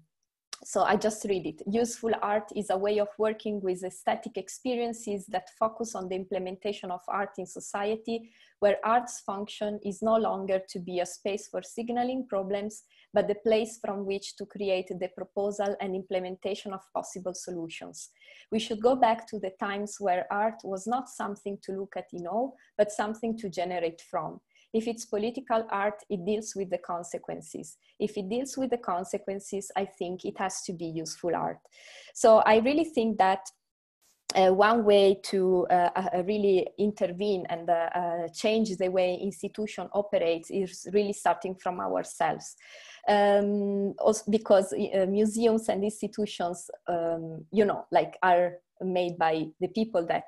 so I just read it. Useful art is a way of working with aesthetic experiences that focus on the implementation of art in society, where art's function is no longer to be a space for signaling problems, but the place from which to create the proposal and implementation of possible solutions. We should go back to the times where art was not something to look at in awe, but something to generate from. If it's political art, it deals with the consequences. If it deals with the consequences, I think it has to be useful art. So I really think that uh, one way to uh, uh, really intervene and uh, uh, change the way institution operates is really starting from ourselves. Um, because uh, museums and institutions, um, you know, like are made by the people that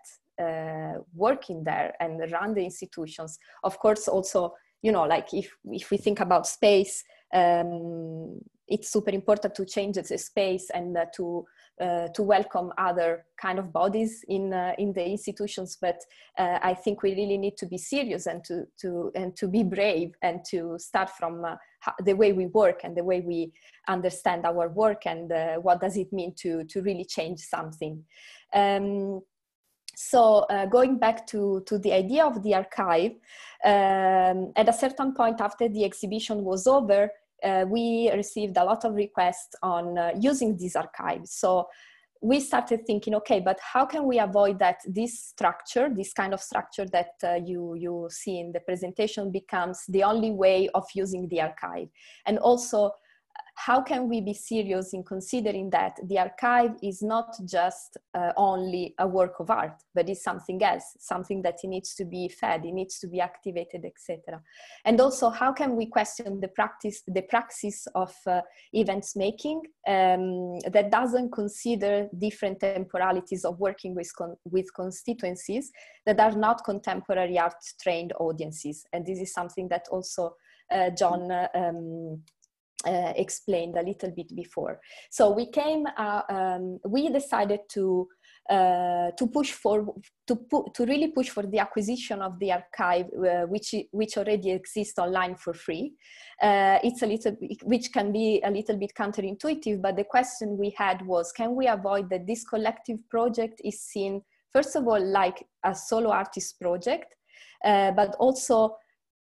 working there and run the institutions. Of course, also, you know, like if, if we think about space, um, it's super important to change the space and uh, to uh, to welcome other kind of bodies in uh, in the institutions but uh, i think we really need to be serious and to to and to be brave and to start from uh, the way we work and the way we understand our work and uh, what does it mean to to really change something um, so uh, going back to, to the idea of the archive, um, at a certain point after the exhibition was over, uh, we received a lot of requests on uh, using these archives. So we started thinking, okay, but how can we avoid that this structure, this kind of structure that uh, you, you see in the presentation becomes the only way of using the archive? And also how can we be serious in considering that the archive is not just uh, only a work of art but is something else something that it needs to be fed it needs to be activated etc and also how can we question the practice the praxis of uh, events making um, that doesn't consider different temporalities of working with con- with constituencies that are not contemporary art trained audiences? And this is something that also uh, John uh, um, uh, explained a little bit before. So we came, uh, um, we decided to uh, to push for to pu- to really push for the acquisition of the archive, uh, which which already exists online for free. Uh, it's a little which can be a little bit counterintuitive, but the question we had was, can we avoid that this collective project is seen first of all like a solo artist project, uh, but also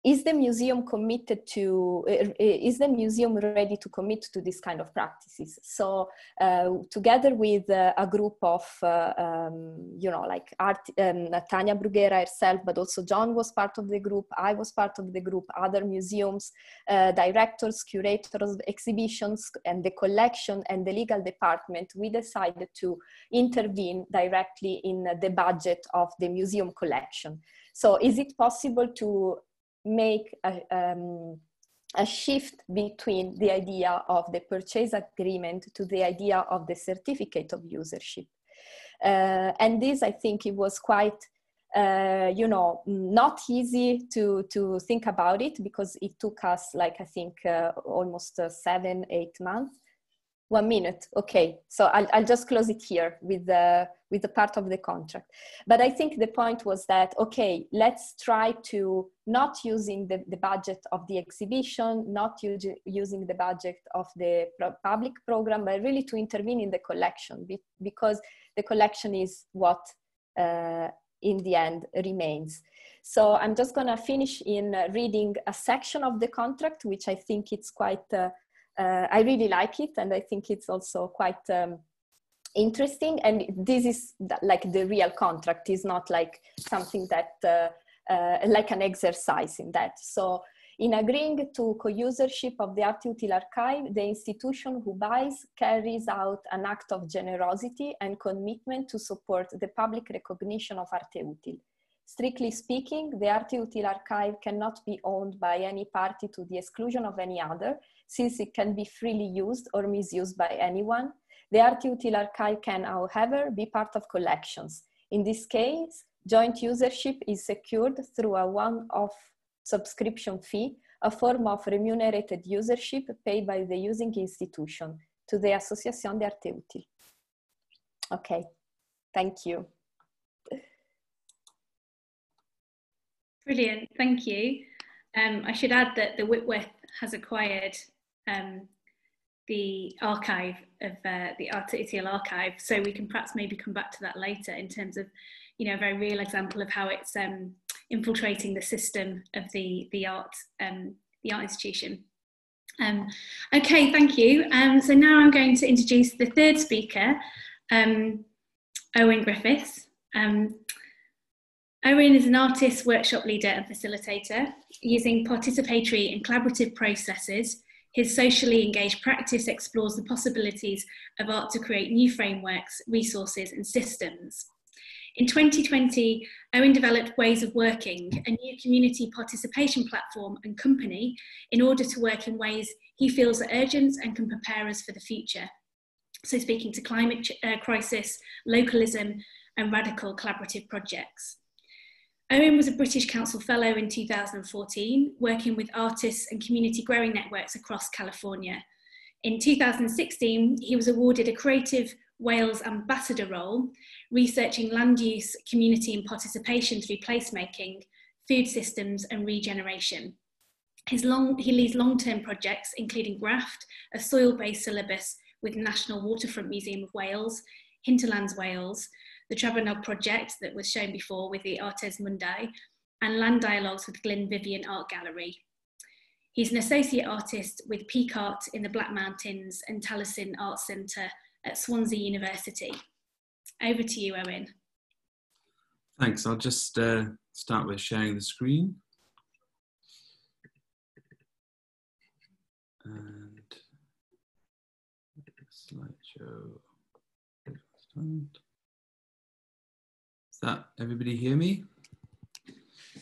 is the museum committed to uh, uh, is the museum ready to commit to this kind of practices? So uh, together with uh, a group of uh, um, you know like art um, tania bruguera herself but also john was part of the group i was part of the group other museums uh, directors curators exhibitions and the collection and the legal department we decided to intervene directly in the budget of the museum collection. So is it possible to make a, um, a shift between the idea of the purchase agreement to the idea of the certificate of usership. Uh, and this, I think, it was quite, uh, you know, not easy to to think about it because it took us, like I think, uh, almost uh, seven, eight months one minute. Okay. So I'll, I'll just close it here with the with the part of the contract. But i think the point was that okay let's try to not using the, the budget of the exhibition not use, using the budget of the public program but really to intervene in the collection because the collection is what uh, in the end remains. So i'm just going to finish in reading a section of the contract which i think it's quite uh, uh, I really like it, and I think it's also quite um, interesting. And this is like the real contract is not like something that uh, uh, like an exercise in that. So in agreeing to co-usership of the Arte Utile archive, the institution who buys carries out an act of generosity and commitment to support the public recognition of Arte Utile. Strictly speaking, the Arte Utile archive cannot be owned by any party to the exclusion of any other, since it can be freely used or misused by anyone. The Arte Utile archive can, however, be part of collections. In this case, joint usership is secured through a one-off subscription fee, a form of remunerated usership paid by the using institution to the Association d'Arte Utile. Okay, thank you. Brilliant, thank you. Um, I should add that the Whitworth has acquired um, the archive of uh, the Utile archive, so we can perhaps maybe come back to that later in terms of, you know, a very real example of how it's um, infiltrating the system of the the art um, the art institution. Um, okay, thank you. Um, so now I'm going to introduce the third speaker, um, Owen Griffiths. Um, Owen is an artist, workshop leader and facilitator using participatory and collaborative processes his socially engaged practice explores the possibilities of art to create new frameworks, resources, and systems. In 2020, Owen developed Ways of Working, a new community participation platform and company, in order to work in ways he feels are urgent and can prepare us for the future. So, speaking to climate uh, crisis, localism, and radical collaborative projects. Owen was a British Council Fellow in 2014, working with artists and community growing networks across California. In 2016, he was awarded a Creative Wales Ambassador role, researching land use, community and participation through placemaking, food systems and regeneration. His long, he leads long-term projects, including Graft, a soil-based syllabus with National Waterfront Museum of Wales, Hinterlands Wales, the Trabernog project that was shown before with the Artes Mundi, and land dialogues with Glyn Vivian Art Gallery. He's an associate artist with Peak Art in the Black Mountains and Taliesin Art Centre at Swansea University. Over to you, Owen. Thanks. I'll just uh, start with sharing the screen. And slideshow. That everybody hear me?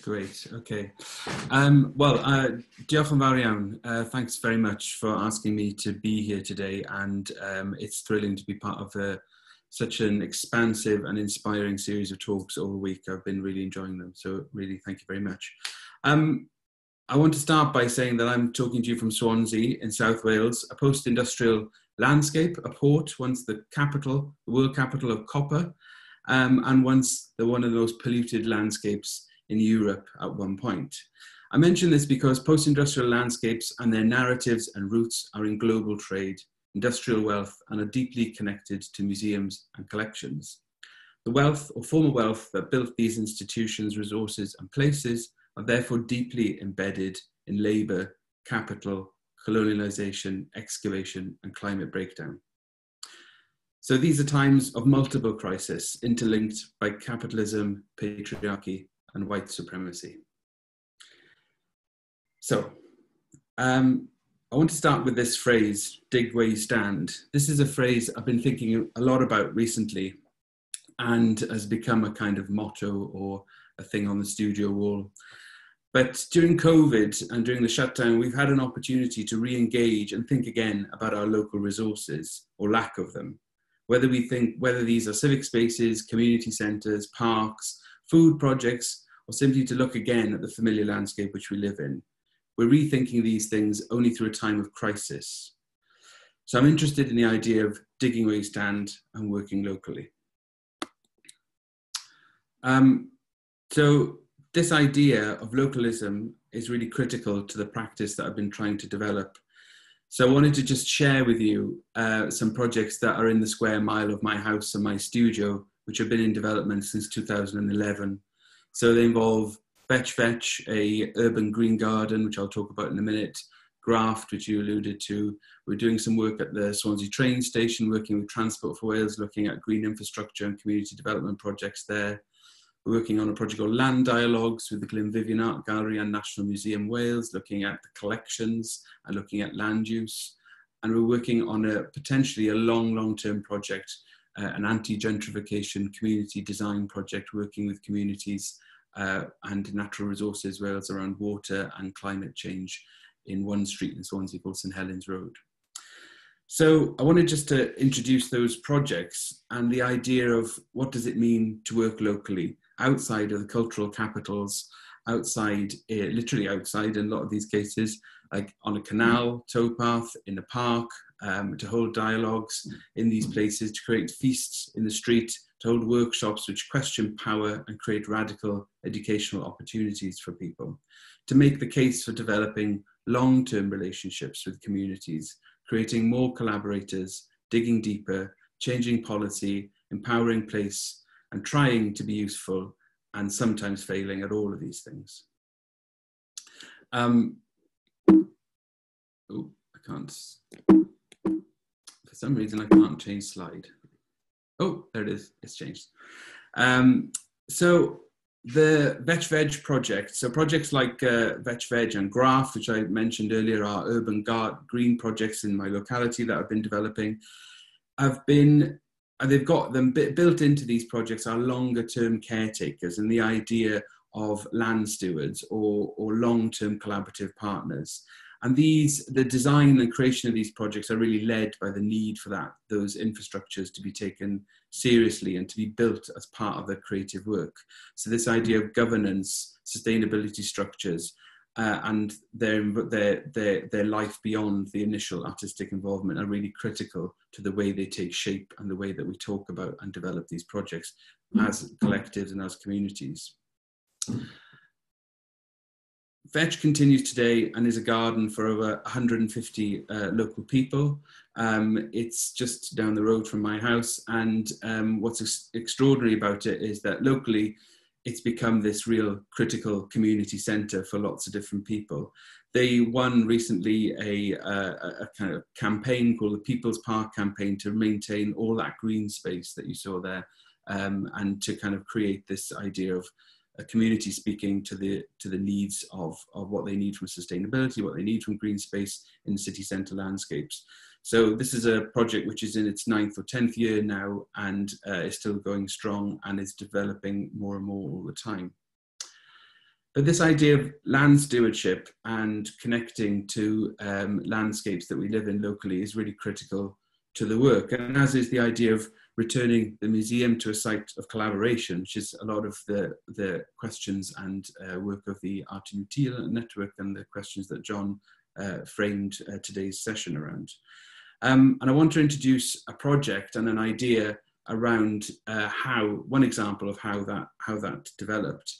Great. Okay. Um, well, uh, diolch yn. Uh, thanks very much for asking me to be here today, and um, it's thrilling to be part of a, such an expansive and inspiring series of talks over a week. I've been really enjoying them, so really thank you very much. Um, I want to start by saying that I'm talking to you from Swansea in South Wales, a post-industrial landscape, a port, once the capital, the world capital of copper, um, and once the one of the most polluted landscapes in Europe at one point. I mention this because post-industrial landscapes and their narratives and roots are in global trade, industrial wealth, and are deeply connected to museums and collections. The wealth or former wealth that built these institutions, resources, and places are therefore deeply embedded in labour, capital, colonialisation, excavation, and climate breakdown. So these are times of multiple crises interlinked by capitalism, patriarchy, and white supremacy. So um, I want to start with this phrase, dig where you stand. This is a phrase I've been thinking a lot about recently and has become a kind of motto or a thing on the studio wall. But during COVID and during the shutdown, we've had an opportunity to re engage and think again about our local resources or lack of them whether we think whether these are civic spaces, community centres, parks, food projects, or simply to look again at the familiar landscape which we live in. We're rethinking these things only through a time of crisis. So I'm interested in the idea of digging where you stand and working locally. Um, so this idea of localism is really critical to the practice that I've been trying to develop. So I wanted to just share with you uh, some projects that are in the square mile of my house and my studio, which have been in development since 2011. So they involve Vetch Veg, a urban green garden, which I'll talk about in a minute, Graft, which you alluded to. We're doing some work at the Swansea train station, working with Transport for Wales, looking at green infrastructure and community development projects there. We're working on a project called Land Dialogues with the Glyn Art Gallery and National Museum Wales, looking at the collections and looking at land use. And we're working on a potentially a long, long-term project, uh, an anti-gentrification community design project, working with communities uh, and natural resources Wales around water and climate change in one street in Swansea called St Helens Road. So I wanted just to introduce those projects and the idea of what does it mean to work locally outside of the cultural capitals, outside, uh, literally outside in a lot of these cases, like on a canal, towpath, in a park, um, to hold dialogues in these places, to create feasts in the street, to hold workshops which question power and create radical educational opportunities for people, to make the case for developing long-term relationships with communities, creating more collaborators, digging deeper, changing policy, empowering place, and trying to be useful and sometimes failing at all of these things. Um, oh, I can't, for some reason I can't change slide. Oh, there it is, it's changed. Um, so the Vetch Veg project, so projects like uh, Vetch Veg and Graft, which I mentioned earlier, are urban guard, green projects in my locality that I've been developing, have been and they've got them built into these projects are longer term caretakers and the idea of land stewards or, or long term collaborative partners. And these, the design and creation of these projects are really led by the need for that, those infrastructures to be taken seriously and to be built as part of the creative work. So this idea of governance, sustainability structures, uh, and their, their, their, their life beyond the initial artistic involvement are really critical to the way they take shape and the way that we talk about and develop these projects as collectives and as communities. Vetch continues today and is a garden for over 150 uh, local people. Um, it's just down the road from my house, and um, what's ex extraordinary about it is that locally it's become this real critical community centre for lots of different people. They won recently a, a, a, kind of campaign called the People's Park campaign to maintain all that green space that you saw there um, and to kind of create this idea of a community speaking to the to the needs of, of what they need from sustainability, what they need from green space in city centre landscapes. So this is a project which is in its ninth or tenth year now and uh, is still going strong and is developing more and more all the time. But this idea of land stewardship and connecting to um, landscapes that we live in locally is really critical to the work, and as is the idea of returning the museum to a site of collaboration, which is a lot of the, the questions and uh, work of the Art Utile network and the questions that John uh, framed uh, today's session around. Um, and I want to introduce a project and an idea around uh, how, one example of how that, how that developed.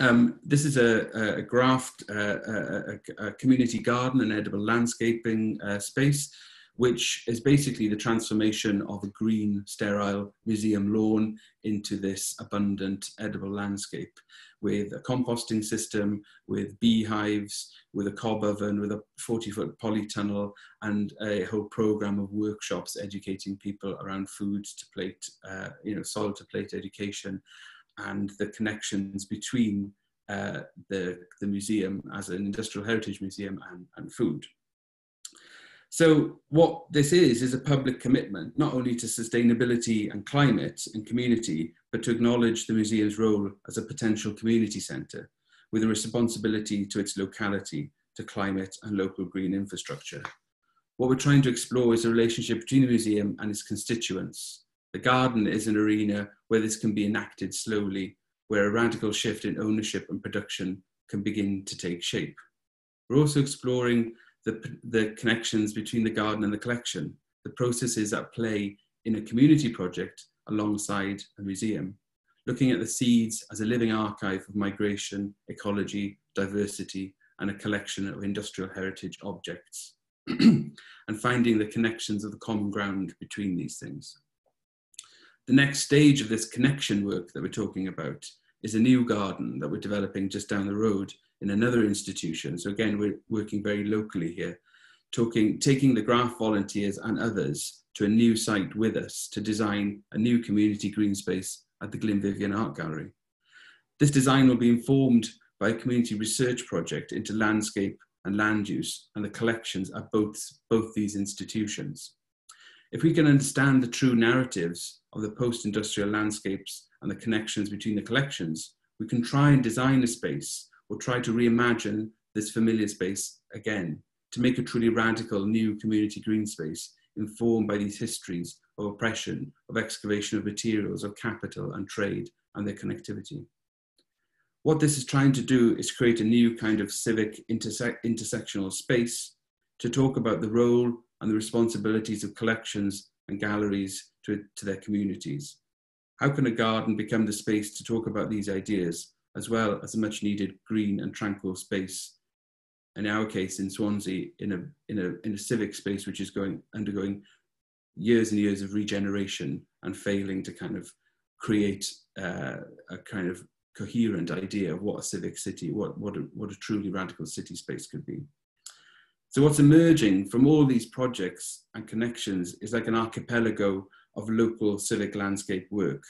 Um, this is a, a graft, uh, a, a, community garden and edible landscaping uh, space, which is basically the transformation of a green, sterile museum lawn into this abundant edible landscape with a composting system, with beehives, with a cob oven, with a 40 foot polytunnel, and a whole program of workshops educating people around food to plate, uh, you know, solid to plate education, and the connections between uh, the, the museum as an industrial heritage museum and, and food. So what this is, is a public commitment, not only to sustainability and climate and community, but to acknowledge the museum's role as a potential community centre with a responsibility to its locality, to climate and local green infrastructure. What we're trying to explore is the relationship between the museum and its constituents. The garden is an arena where this can be enacted slowly, where a radical shift in ownership and production can begin to take shape. We're also exploring the, the connections between the garden and the collection, the processes at play in a community project alongside a museum, looking at the seeds as a living archive of migration, ecology, diversity, and a collection of industrial heritage objects, and finding the connections of the common ground between these things. The next stage of this connection work that we're talking about is a new garden that we're developing just down the road in another institution. So again, we're working very locally here, talking, taking the Graft volunteers and others to a new site with us to design a new community green space at the Glyn Art Gallery. This design will be informed by a community research project into landscape and land use and the collections at both, both these institutions. If we can understand the true narratives of the post-industrial landscapes and the connections between the collections, we can try and design a space or try to reimagine this familiar space again to make a truly radical new community green space informed by these histories of oppression, of excavation of materials, of capital and trade and their connectivity. What this is trying to do is create a new kind of civic interse intersectional space to talk about the role and the responsibilities of collections and galleries to, to their communities. How can a garden become the space to talk about these ideas, as well as a much needed green and tranquil space? In our case, in Swansea, in a, in a, in a civic space which is going, undergoing years and years of regeneration and failing to kind of create uh, a kind of coherent idea of what a civic city, what, what, a, what a truly radical city space could be. So what's emerging from all these projects and connections is like an archipelago of local civic landscape work,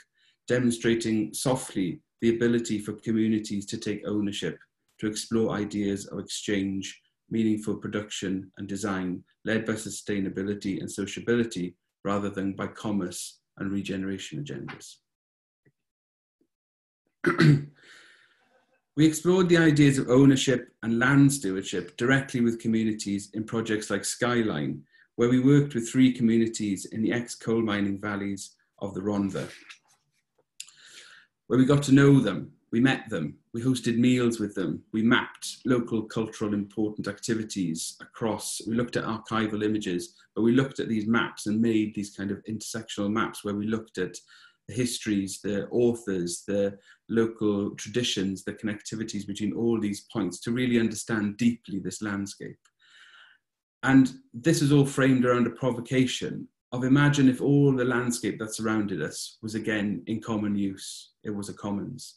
demonstrating softly the ability for communities to take ownership, to explore ideas of exchange, meaningful production and design, led by sustainability and sociability, rather than by commerce and regeneration agendas. we explored the ideas of ownership and land stewardship directly with communities in projects like Skyline, where we worked with three communities in the ex-coal mining valleys of the Rhondda, where we got to know them, we met them, we hosted meals with them, we mapped local cultural important activities across, we looked at archival images, but we looked at these maps and made these kind of intersectional maps where we looked at the histories, the authors, the local traditions, the connectivities between all these points to really understand deeply this landscape. And this is all framed around a provocation of imagine if all the landscape that surrounded us was again in common use, it was a commons.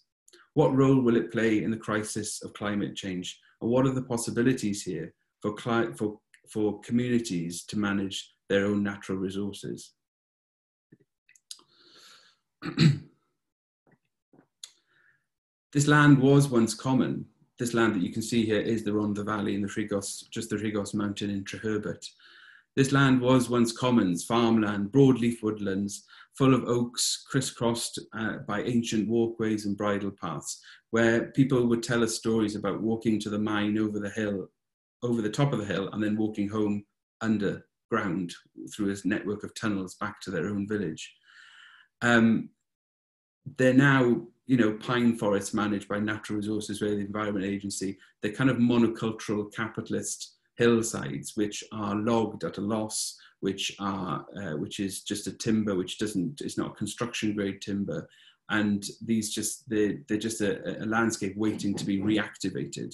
What role will it play in the crisis of climate change? And what are the possibilities here for, for, for communities to manage their own natural resources? this land was once common, this land that you can see here is the Rhondda Valley in the Rhigos, just the Rhigos Mountain in Treherbert. This land was once commons, farmland, broadleaf woodlands, full of oaks, crisscrossed uh, by ancient walkways and bridle paths, where people would tell us stories about walking to the mine over the hill, over the top of the hill, and then walking home underground through a network of tunnels back to their own village. Um, they're now you know, pine forests managed by Natural Resources where the Environment Agency, they're kind of monocultural capitalist hillsides which are logged at a loss, which are uh, which is just a timber which doesn't is not construction grade timber, and these just they're, they're just a, a landscape waiting to be reactivated.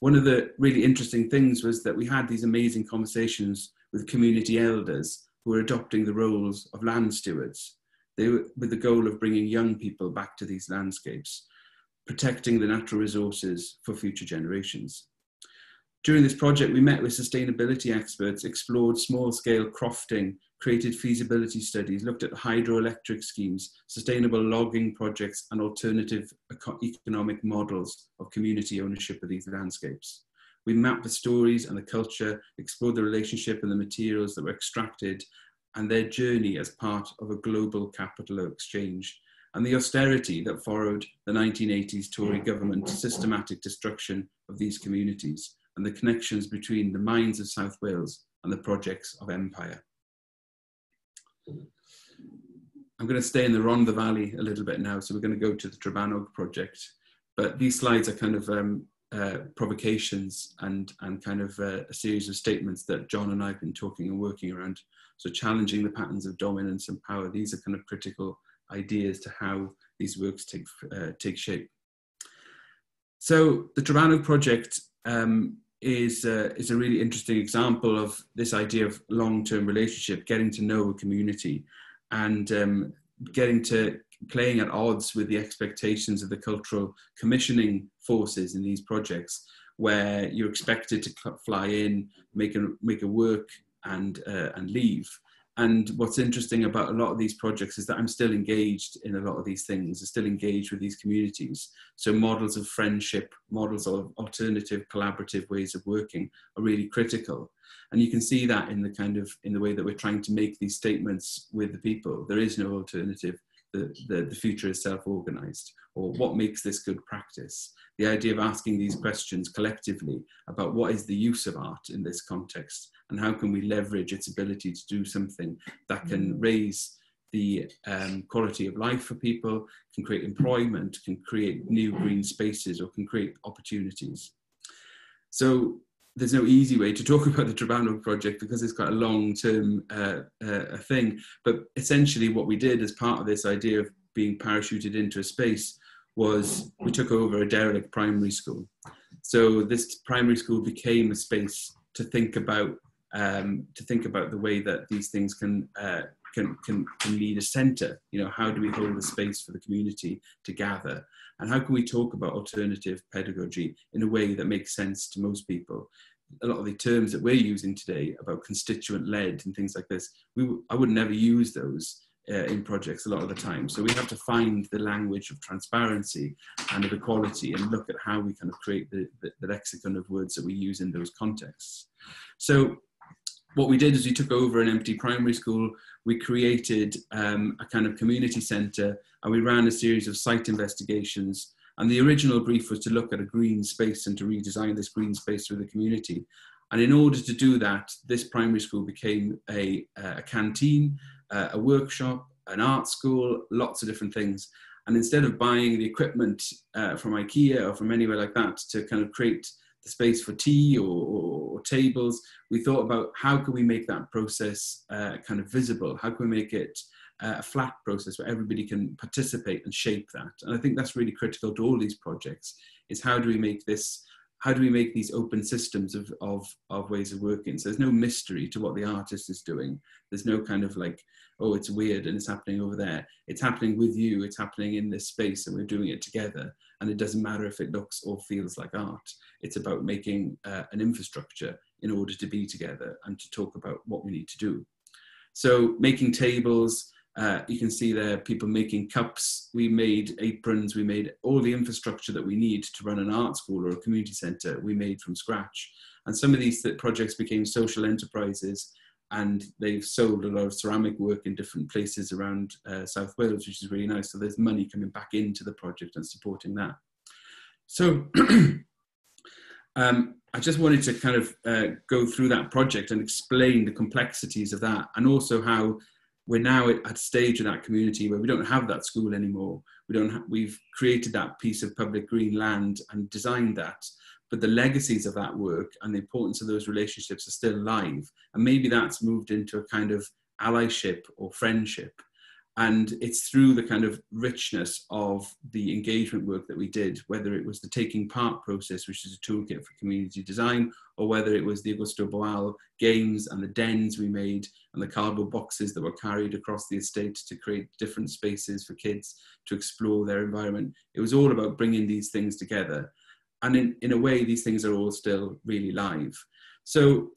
One of the really interesting things was that we had these amazing conversations with community elders who were adopting the roles of land stewards they were with the goal of bringing young people back to these landscapes, protecting the natural resources for future generations. During this project, we met with sustainability experts, explored small scale crofting, created feasibility studies, looked at hydroelectric schemes, sustainable logging projects, and alternative economic models of community ownership of these landscapes. We mapped the stories and the culture, explored the relationship and the materials that were extracted, and their journey as part of a global capital exchange, and the austerity that followed the 1980s Tory government systematic destruction of these communities, and the connections between the mines of South Wales and the projects of empire. I'm going to stay in the Rhondda Valley a little bit now, so we're going to go to the Trebanog project. But these slides are kind of um, uh, provocations and, and kind of uh, a series of statements that John and I have been talking and working around. So challenging the patterns of dominance and power, these are kind of critical ideas to how these works take, uh, take shape. So the Trebanog project um, is, uh, is a really interesting example of this idea of long-term relationship, getting to know a community and um, getting to playing at odds with the expectations of the cultural commissioning forces in these projects, where you're expected to fly in, make a make a work, and uh, and leave. And what's interesting about a lot of these projects is that I'm still engaged in a lot of these things. I'm still engaged with these communities. So models of friendship, models of alternative, collaborative ways of working are really critical. And you can see that in the kind of in the way that we're trying to make these statements with the people. There is no alternative the, the, the future is self-organized or what makes this good practice the idea of asking these questions collectively about what is the use of art in this context and how can we leverage its ability to do something that can mm. raise the um, quality of life for people, can create employment, can create new green spaces, or can create opportunities. So there's no easy way to talk about the Trebanog project because it's quite a long-term uh, uh, thing. But essentially, what we did as part of this idea of being parachuted into a space was we took over a derelict primary school. So this primary school became a space to think about um, to think about the way that these things can uh, can, can, can lead a centre. You know, how do we hold a space for the community to gather? And how can we talk about alternative pedagogy in a way that makes sense to most people? A lot of the terms that we're using today about constituent led and things like this, we, I would never use those uh, in projects a lot of the time. So we have to find the language of transparency and of equality and look at how we kind of create the, the, the lexicon of words that we use in those contexts. So what we did is we took over an empty primary school, we created um, a kind of community centre, and we ran a series of site investigations. And the original brief was to look at a green space and to redesign this green space for the community. And in order to do that, this primary school became a, a canteen, uh, a workshop, an art school, lots of different things. And instead of buying the equipment uh, from IKEA or from anywhere like that to kind of create the space for tea or, or, or, tables, we thought about how can we make that process uh, kind of visible? How can we make it uh, a flat process where everybody can participate and shape that? And I think that's really critical to all these projects is how do we make this how do we make these open systems of, of, of ways of working? So there's no mystery to what the artist is doing. There's no kind of like, oh, it's weird and it's happening over there. It's happening with you, it's happening in this space and we're doing it together. And it doesn't matter if it looks or feels like art. It's about making uh, an infrastructure in order to be together and to talk about what we need to do. So making tables, uh, you can see there people making cups. We made aprons. We made all the infrastructure that we need to run an art school or a community centre. We made from scratch. And some of these projects became social enterprises and they've sold a lot of ceramic work in different places around uh, South Wales, which is really nice. So there's money coming back into the project and supporting that. So um, I just wanted to kind of uh, go through that project and explain the complexities of that and also how we're now at a stage of that community where we don't have that school anymore. We don't. Ha- we've created that piece of public green land and designed that, but the legacies of that work and the importance of those relationships are still alive. And maybe that's moved into a kind of allyship or friendship and it's through the kind of richness of the engagement work that we did, whether it was the taking part process, which is a toolkit for community design, or whether it was the Augusto Boal games and the dens we made and the cardboard boxes that were carried across the estate to create different spaces for kids to explore their environment. It was all about bringing these things together. And in, in a way, these things are all still really live. So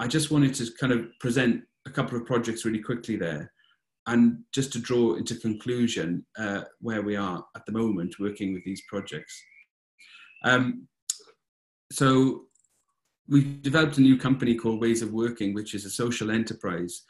I just wanted to kind of present a couple of projects really quickly there and just to draw into conclusion uh, where we are at the moment working with these projects. Um, so we've developed a new company called Ways of Working, which is a social enterprise.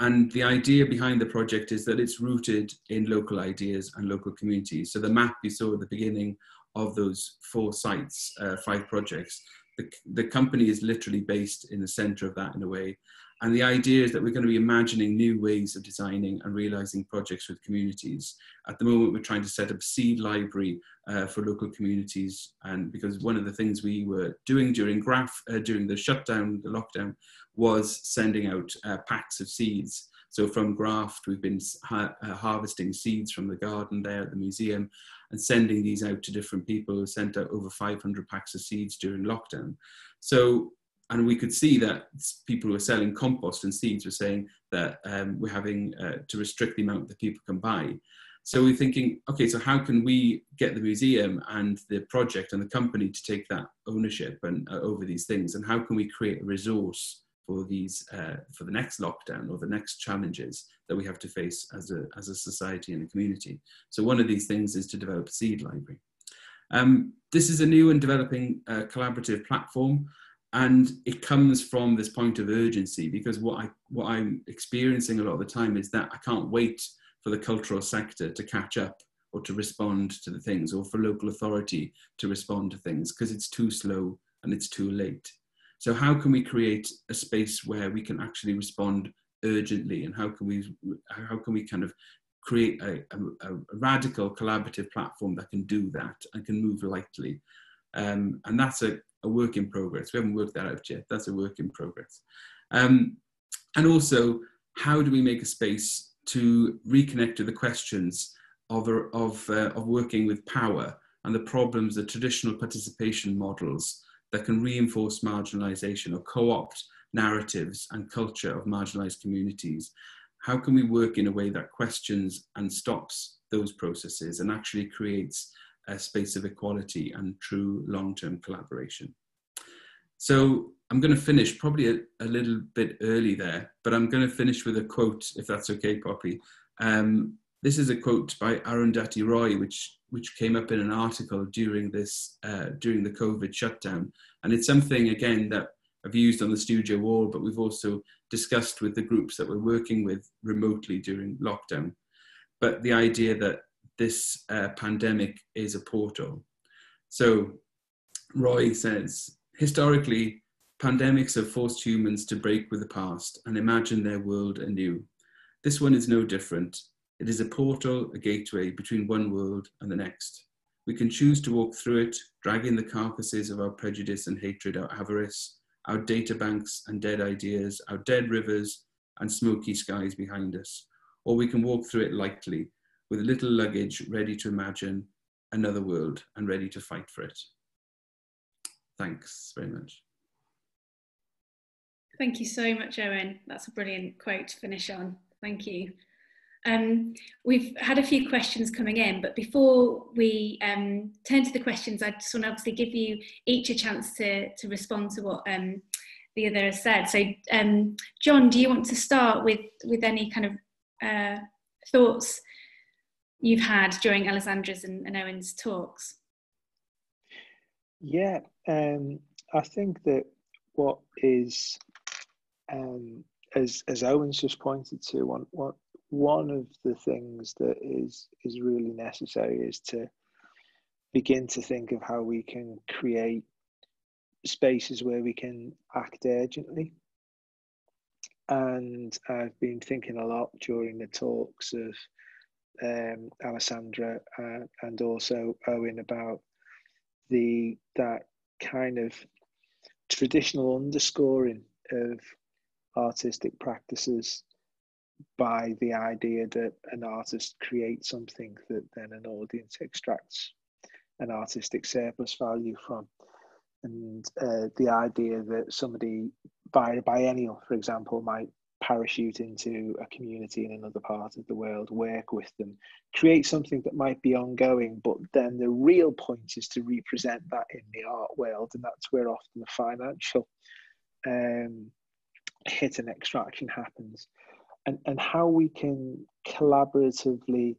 And the idea behind the project is that it's rooted in local ideas and local communities. So the map you saw at the beginning of those four sites, uh, five projects, the, the company is literally based in the center of that in a way. And the idea is that we're going to be imagining new ways of designing and realizing projects with communities. At the moment, we're trying to set up a seed library uh, for local communities. And because one of the things we were doing during Graft, uh, during the shutdown, the lockdown, was sending out uh, packs of seeds. So from Graft, we've been ha uh, harvesting seeds from the garden there at the museum and sending these out to different people. We sent out over 500 packs of seeds during lockdown. So and we could see that people who were selling compost and seeds were saying that um, we're having uh, to restrict the amount that people can buy. So we're thinking, okay, so how can we get the museum and the project and the company to take that ownership and uh, over these things, and how can we create a resource for these uh, for the next lockdown or the next challenges that we have to face as a as a society and a community? So one of these things is to develop a seed library. Um, this is a new and developing uh, collaborative platform and it comes from this point of urgency because what I what I'm experiencing a lot of the time is that I can't wait for the cultural sector to catch up or to respond to the things or for local authority to respond to things because it's too slow and it's too late. So how can we create a space where we can actually respond urgently and how can we how can we kind of create a, a, a radical collaborative platform that can do that and can move lightly um, and that's a, a work in progress. We haven't worked that out yet. That's a work in progress. Um, and also, how do we make a space to reconnect to the questions of, of, uh, of working with power and the problems, the traditional participation models that can reinforce marginalization or co-opt narratives and culture of marginalized communities? How can we work in a way that questions and stops those processes and actually creates a space of equality and true long-term collaboration. So I'm going to finish probably a, a, little bit early there, but I'm going to finish with a quote, if that's okay, Poppy. Um, this is a quote by Arundhati Roy, which which came up in an article during this uh, during the COVID shutdown, and it's something again that I've used on the studio wall, but we've also discussed with the groups that we're working with remotely during lockdown. But the idea that this uh, pandemic is a portal. So Roy says, historically, pandemics have forced humans to break with the past and imagine their world anew. This one is no different. It is a portal, a gateway between one world and the next. We can choose to walk through it, dragging the carcasses of our prejudice and hatred, our avarice, our data banks and dead ideas, our dead rivers and smoky skies behind us. Or we can walk through it lightly, with little luggage, ready to imagine another world and ready to fight for it. Thanks very much. Thank you so much, Owen. That's a brilliant quote to finish on. Thank you. Um, we've had a few questions coming in, but before we um, turn to the questions, I just want to obviously give you each a chance to, to respond to what um, the other has said. So, um, John, do you want to start with, with any kind of uh, thoughts you've had during Alessandra's and, and Owen's talks? Yeah, um, I think that what is, um, as as Owen's just pointed to, one one one of the things that is is really necessary is to begin to think of how we can create spaces where we can act urgently. And I've been thinking a lot during the talks of um, Alessandra uh, and also Owen about the that kind of traditional underscoring of artistic practices by the idea that an artist creates something that then an audience extracts an artistic surplus value from. And uh, the idea that somebody by a biennial for example might parachute into a community in another part of the world, work with them, create something that might be ongoing, but then the real point is to represent that in the art world, and that's where often the financial um, hit and extraction happens. And, and how we can collaboratively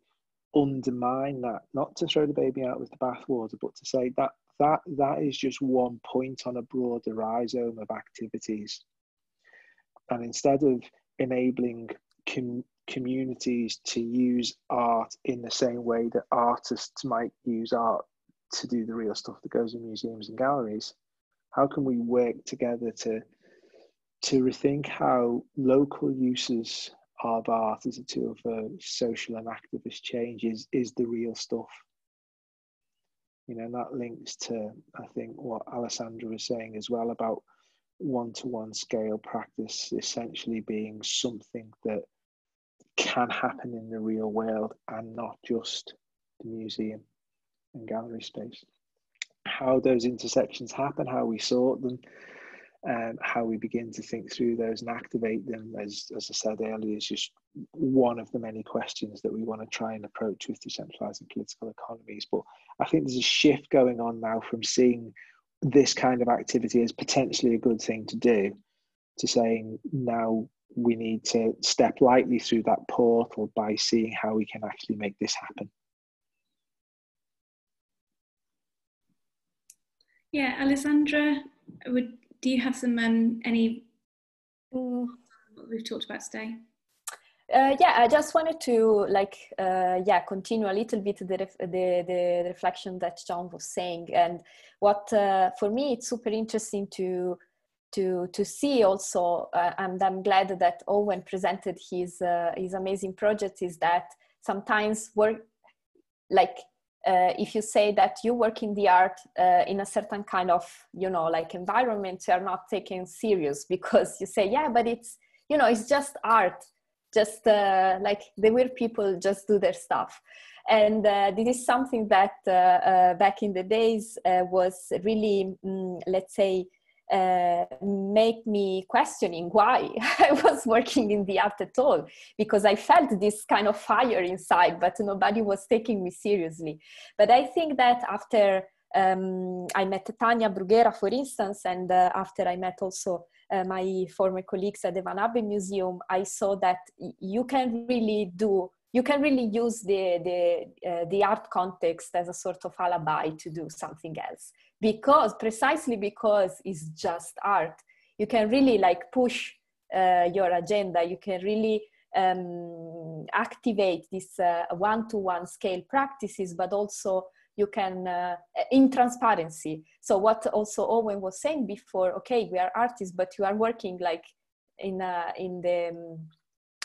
undermine that, not to throw the baby out with the bathwater, but to say that that that is just one point on a broader rhizome of activities and instead of enabling com- communities to use art in the same way that artists might use art to do the real stuff that goes in museums and galleries, how can we work together to to rethink how local uses of art as a tool for social and activist change is, is the real stuff. You know, and that links to, I think, what Alessandra was saying as well about one to one scale practice essentially being something that can happen in the real world and not just the museum and gallery space. How those intersections happen, how we sort them, um, how we begin to think through those and activate them, as, as I said earlier, is just one of the many questions that we want to try and approach with decentralizing political economies. But I think there's a shift going on now from seeing this kind of activity is potentially a good thing to do to saying now we need to step lightly through that portal by seeing how we can actually make this happen. Yeah, Alessandra, would do you have some um, any what we've talked about today? Uh, yeah, I just wanted to like uh, yeah continue a little bit the, ref- the the reflection that John was saying, and what uh, for me it's super interesting to to to see also, uh, and I'm glad that Owen presented his uh, his amazing project is that sometimes work like uh, if you say that you work in the art uh, in a certain kind of you know like environment you are not taken serious because you say yeah but it's you know it's just art just uh, like the weird people just do their stuff and uh, this is something that uh, uh, back in the days was really mm, let's say uh, make me questioning why I was working in the art at all because I felt this kind of fire inside, but nobody was taking me seriously. But I think that after um, I met Tania Bruguera, for instance, and uh, after I met also uh, my former colleagues at the Van Abbemuseum, I saw that you can really do you can really use the the uh, the art context as a sort of alibi to do something else. Because precisely because it's just art. You can really like push uh, your agenda. You can really um, activate this uh, one-to-one scale practices but also you can uh, in transparency. So what also owen was saying before okay we are artists but you are working like in uh, in the um,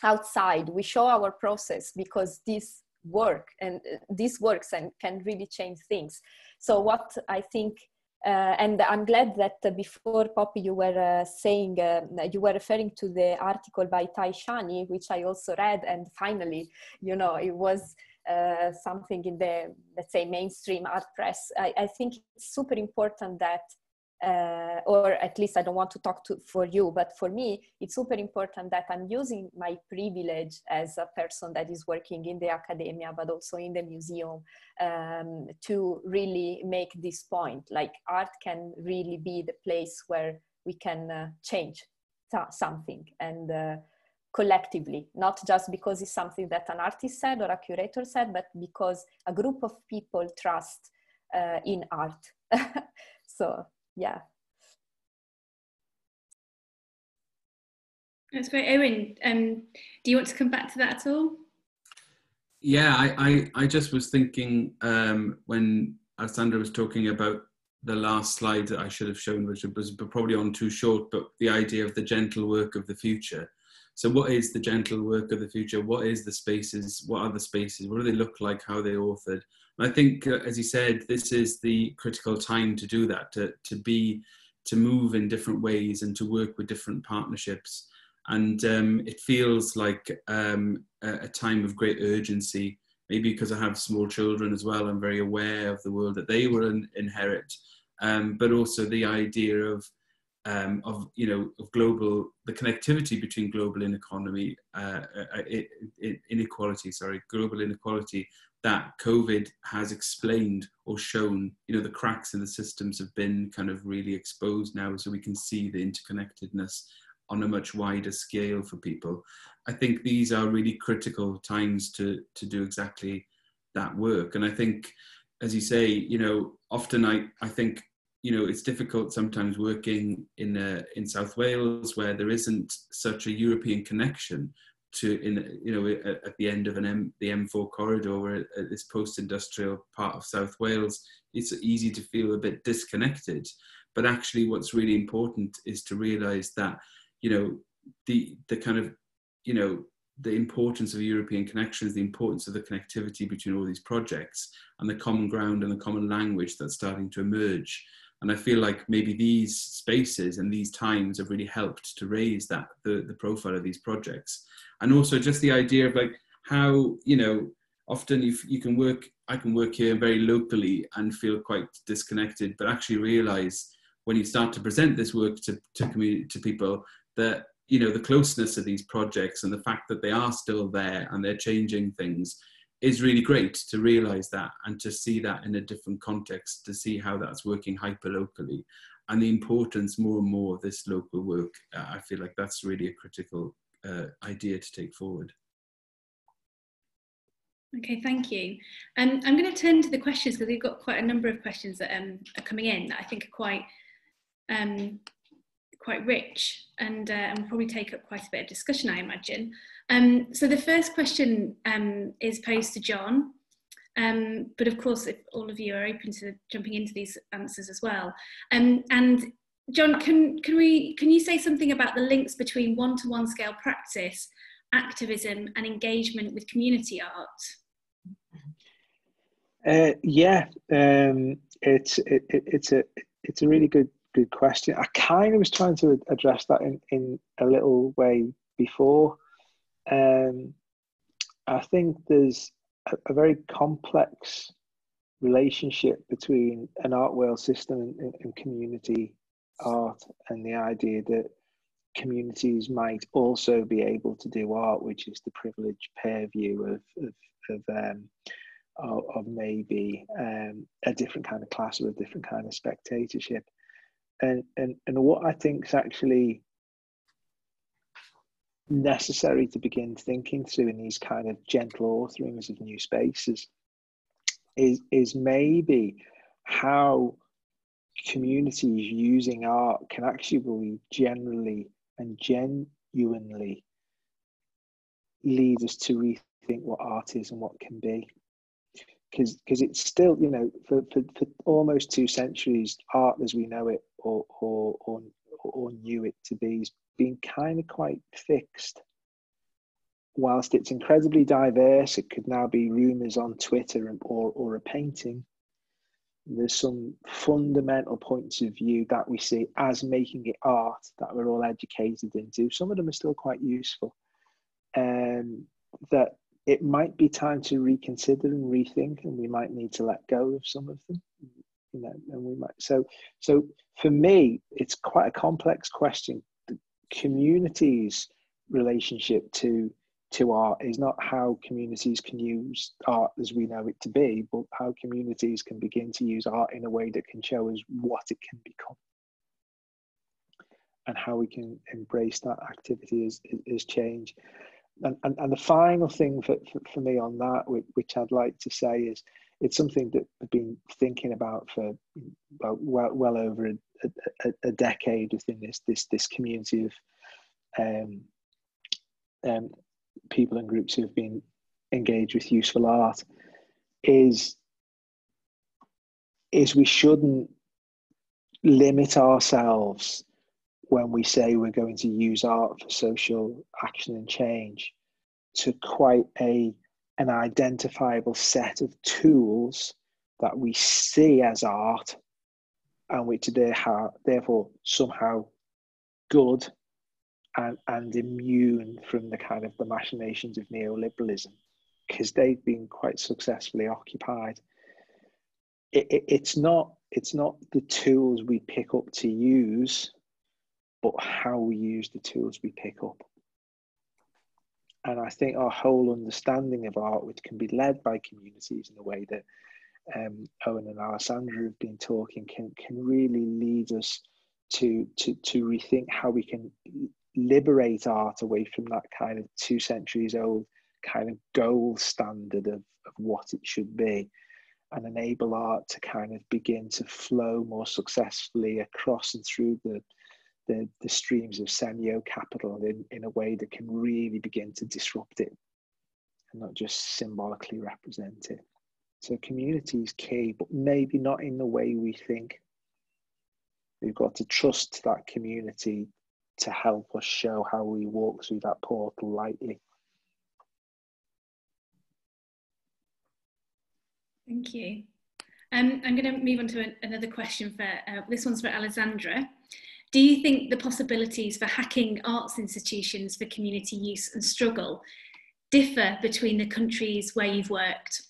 outside. We show our process because this work and uh, this works and can really change things. So what I think, uh, and I'm glad that before Poppy you were uh, saying, uh, you were referring to the article by Tai Shani, which I also read, and finally, you know, it was uh, something in the, let's say, mainstream art press. I, I think it's super important that uh, or at least I don't want to talk to for you, but for me, it's super important that I'm using my privilege as a person that is working in the academia, but also in the museum, um, to really make this point. Like art can really be the place where we can uh, change something and uh, collectively, not just because it's something that an artist said or a curator said, but because a group of people trust uh, in art. so yeah. That's great. Owen um, do you want to come back to that at all? Yeah i i, I just was thinking um, when alessandra was talking about the last slide that i should have shown which was probably on too short but the idea of the gentle work of the future so what is the gentle work of the future? What is the spaces? What are the spaces? What do they look like? How are they authored? I think, uh, as you said, this is the critical time to do that, to, to be, to move in different ways and to work with different partnerships. And um, it feels like um, a, a, time of great urgency, maybe because I have small children as well. I'm very aware of the world that they will in, inherit, um, but also the idea of um, of you know of global the connectivity between global inequality uh, uh, inequality sorry global inequality that COVID has explained or shown, you know, the cracks in the systems have been kind of really exposed now, so we can see the interconnectedness on a much wider scale for people. I think these are really critical times to to do exactly that work. And I think, as you say, you know, often I I think you know it's difficult sometimes working in uh, in South Wales where there isn't such a European connection to in you know at, at the end of an M, the M4 corridor where at this post-industrial part of South Wales it's easy to feel a bit disconnected but actually what's really important is to realize that you know, the the kind of, you know, the importance of European connections, the importance of the connectivity between all these projects, and the common ground and the common language that's starting to emerge. And I feel like maybe these spaces and these times have really helped to raise that the, the profile of these projects, and also just the idea of like how you know often you, you can work i can work here very locally and feel quite disconnected but actually realize when you start to present this work to, to community to people that you know the closeness of these projects and the fact that they are still there and they're changing things is really great to realize that and to see that in a different context to see how that's working hyper locally and the importance more and more of this local work uh, i feel like that's really a critical uh, idea to take forward Okay, thank you. Um, I'm going to turn to the questions because we've got quite a number of questions that um, are coming in that I think are quite um, quite rich and, uh, and will probably take up quite a bit of discussion, I imagine. Um, so the first question um, is posed to John, um, but of course, if all of you are open to jumping into these answers as well. and John, can, can, we, can you say something about the links between one-to-one -one scale practice, activism and engagement with community art? Uh, yeah, um, it's it, it, it's a it's a really good good question. I kind of was trying to address that in, in a little way before. Um, I think there's a, a, very complex relationship between an art world system and, and, community art, and the idea that communities might also be able to do art, which is the privileged pair view of of, of um, of, of maybe um, a different kind of class or a different kind of spectatorship. And, and, and what I think is actually necessary to begin thinking through in these kind of gentle authoring of new spaces is, is maybe how communities using art can actually generally and genuinely lead us to rethink what art is and what can be. Because because it's still you know for, for, for almost two centuries art as we know it or or or, or knew it to be been kind of quite fixed whilst it's incredibly diverse it could now be rumors on twitter or or a painting there's some fundamental points of view that we see as making it art that we're all educated into some of them are still quite useful um, that it might be time to reconsider and rethink, and we might need to let go of some of them. You know, and we might. So, so for me, it's quite a complex question. The community's relationship to to art is not how communities can use art as we know it to be, but how communities can begin to use art in a way that can show us what it can become. And how we can embrace that activity as, as change. And, and, and the final thing for, for, for, me on that, which, which I'd like to say is it's something that I've been thinking about for well, well, well over a, a, a, decade within this, this, this community of um, um, people and groups who have been engaged with useful art is, is we shouldn't limit ourselves when we say we're going to use art for social action and change to quite a an identifiable set of tools that we see as art and which they are therefore somehow good and, and immune from the kind of the machinations of neoliberalism because they've been quite successfully occupied it, it, it's not it's not the tools we pick up to use but how we use the tools we pick up. And I think our whole understanding of art, which can be led by communities in the way that um, Owen and Alessandra have been talking, can, can really lead us to, to, to rethink how we can liberate art away from that kind of two centuries old kind of gold standard of, of what it should be and enable art to kind of begin to flow more successfully across and through the the, the streams of semio capital in, in a way that can really begin to disrupt it and not just symbolically represent it. So community is key, but maybe not in the way we think. We've got to trust that community to help us show how we walk through that portal lightly. Thank you. Um, I'm going to move on to an, another question for uh, this one's for Alessandra. Do you think the possibilities for hacking arts institutions for community use and struggle differ between the countries where you've worked?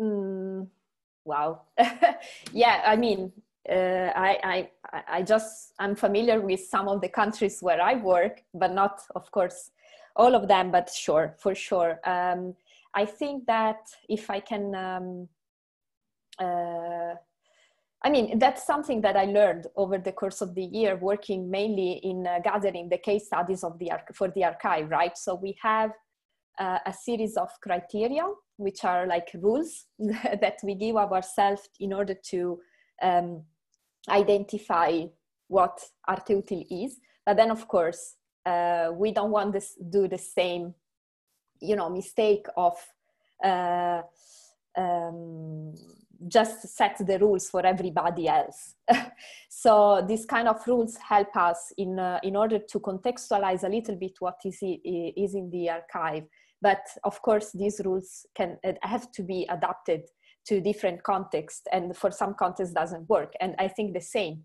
Mm, wow. yeah, I mean, uh, I, I, I just, I'm familiar with some of the countries where I work, but not, of course, all of them, but sure, for sure. Um, I think that if I can, um, uh, I mean, that's something that I learned over the course of the year, working mainly in uh, gathering the case studies of the for the archive, right? So we have uh, a series of criteria, which are like rules that we give ourselves in order to um, identify what arte utile is. But then, of course, uh, we don't want to do the same, you know, mistake of uh, um, just set the rules for everybody else. so these kind of rules help us in, uh, in order to contextualize a little bit what is, is in the archive. But of course, these rules can uh, have to be adapted to different contexts and for some contexts doesn't work. And I think the same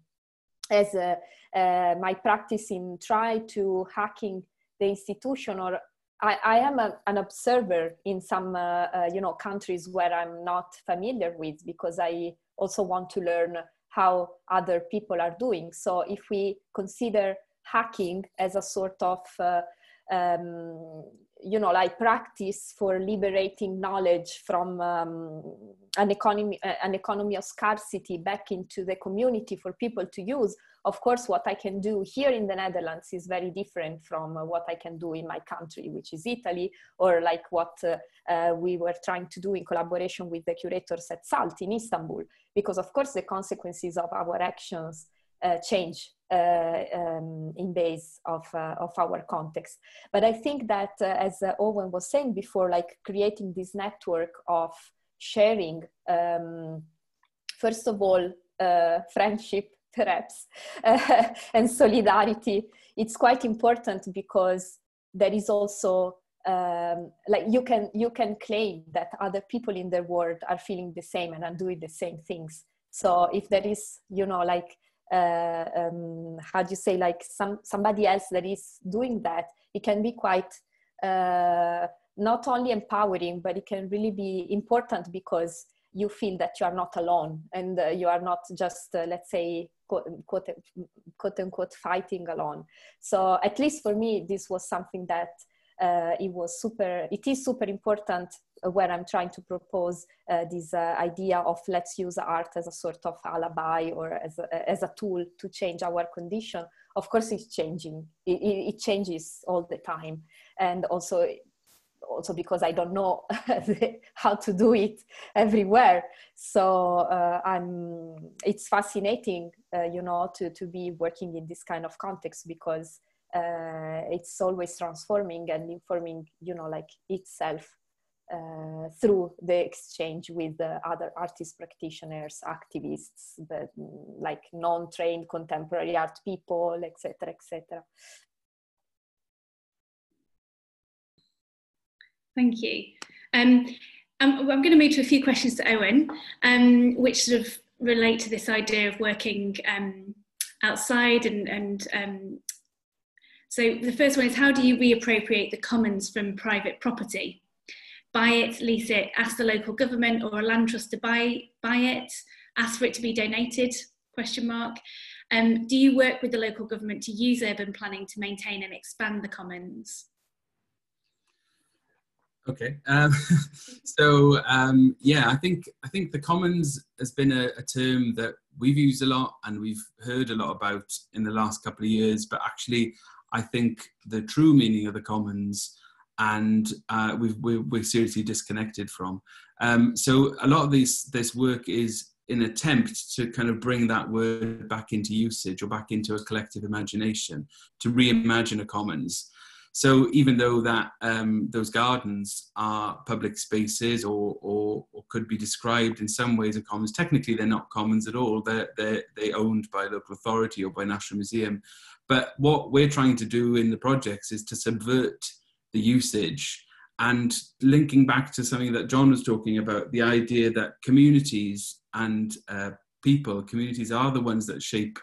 as uh, uh, my practice in try to hacking the institution or I, I am a, an observer in some, uh, uh, you know, countries where I'm not familiar with because I also want to learn how other people are doing. So if we consider hacking as a sort of, uh, um, you know, like practice for liberating knowledge from um, an economy, an economy of scarcity back into the community for people to use, of course, what I can do here in the Netherlands is very different from uh, what I can do in my country, which is Italy, or like what uh, uh, we were trying to do in collaboration with the curators at SALT in Istanbul, because of course the consequences of our actions change uh, um, in base of, uh, of our context. But I think that, as Owen was saying before, like creating this network of sharing, um, first of all, friendship perhaps uh, and solidarity it's quite important because there is also um, like you can you can claim that other people in the world are feeling the same and are doing the same things so if there is you know like uh, um, how do you say like some somebody else that is doing that it can be quite uh, not only empowering but it can really be important because you feel that you are not alone and uh, you are not just uh, let's say quote, quote, quote unquote fighting alone. So at least for me this was something that it was super it is super important where i'm trying to propose uh, this uh, idea of let's use art as a sort of alibi or as a, as a tool to change our condition. Of course it's changing. It, it changes all the time. And also also because I don't know how to do it everywhere. So uh, I'm, it's fascinating, uh, you know, to, to be working in this kind of context because uh, it's always transforming and informing, you know, like itself uh, through the exchange with other artist practitioners, activists, like non-trained contemporary art people, etc., etc. Thank you. Um, I'm, I'm, going to move to a few questions to Owen, um, which sort of relate to this idea of working um, outside and, and um, so the first one is how do you reappropriate the commons from private property? Buy it, lease it, ask the local government or a land trust to buy, buy it, ask for it to be donated, question mark. Um, do you work with the local government to use urban planning to maintain and expand the commons? Okay, um, so um, yeah, I think I think the commons has been a, a, term that we've used a lot and we've heard a lot about in the last couple of years. But actually, I think the true meaning of the commons and uh, we're, we're, seriously disconnected from. Um, so a lot of this this work is an attempt to kind of bring that word back into usage or back into a collective imagination to reimagine a commons So even though that um, those gardens are public spaces or, or, or, could be described in some ways as commons, technically they're not commons at all. They're, they're, they're owned by local authority or by National Museum. But what we're trying to do in the projects is to subvert the usage. And linking back to something that John was talking about, the idea that communities and uh, people, communities are the ones that shape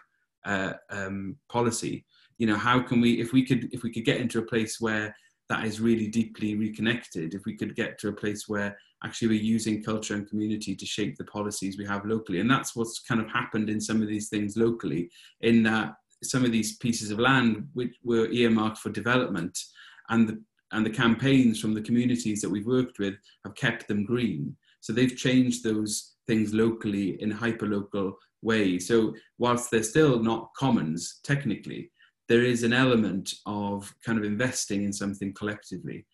uh, um, policy. You know how can we if we could if we could get into a place where that is really deeply reconnected if we could get to a place where actually we're using culture and community to shape the policies we have locally. And that's what's kind of happened in some of these things locally in that some of these pieces of land which were earmarked for development and the and the campaigns from the communities that we've worked with have kept them green so they've changed those things locally in hyper local way so whilst they're still not commons technically there is an element of kind of investing in something collectively.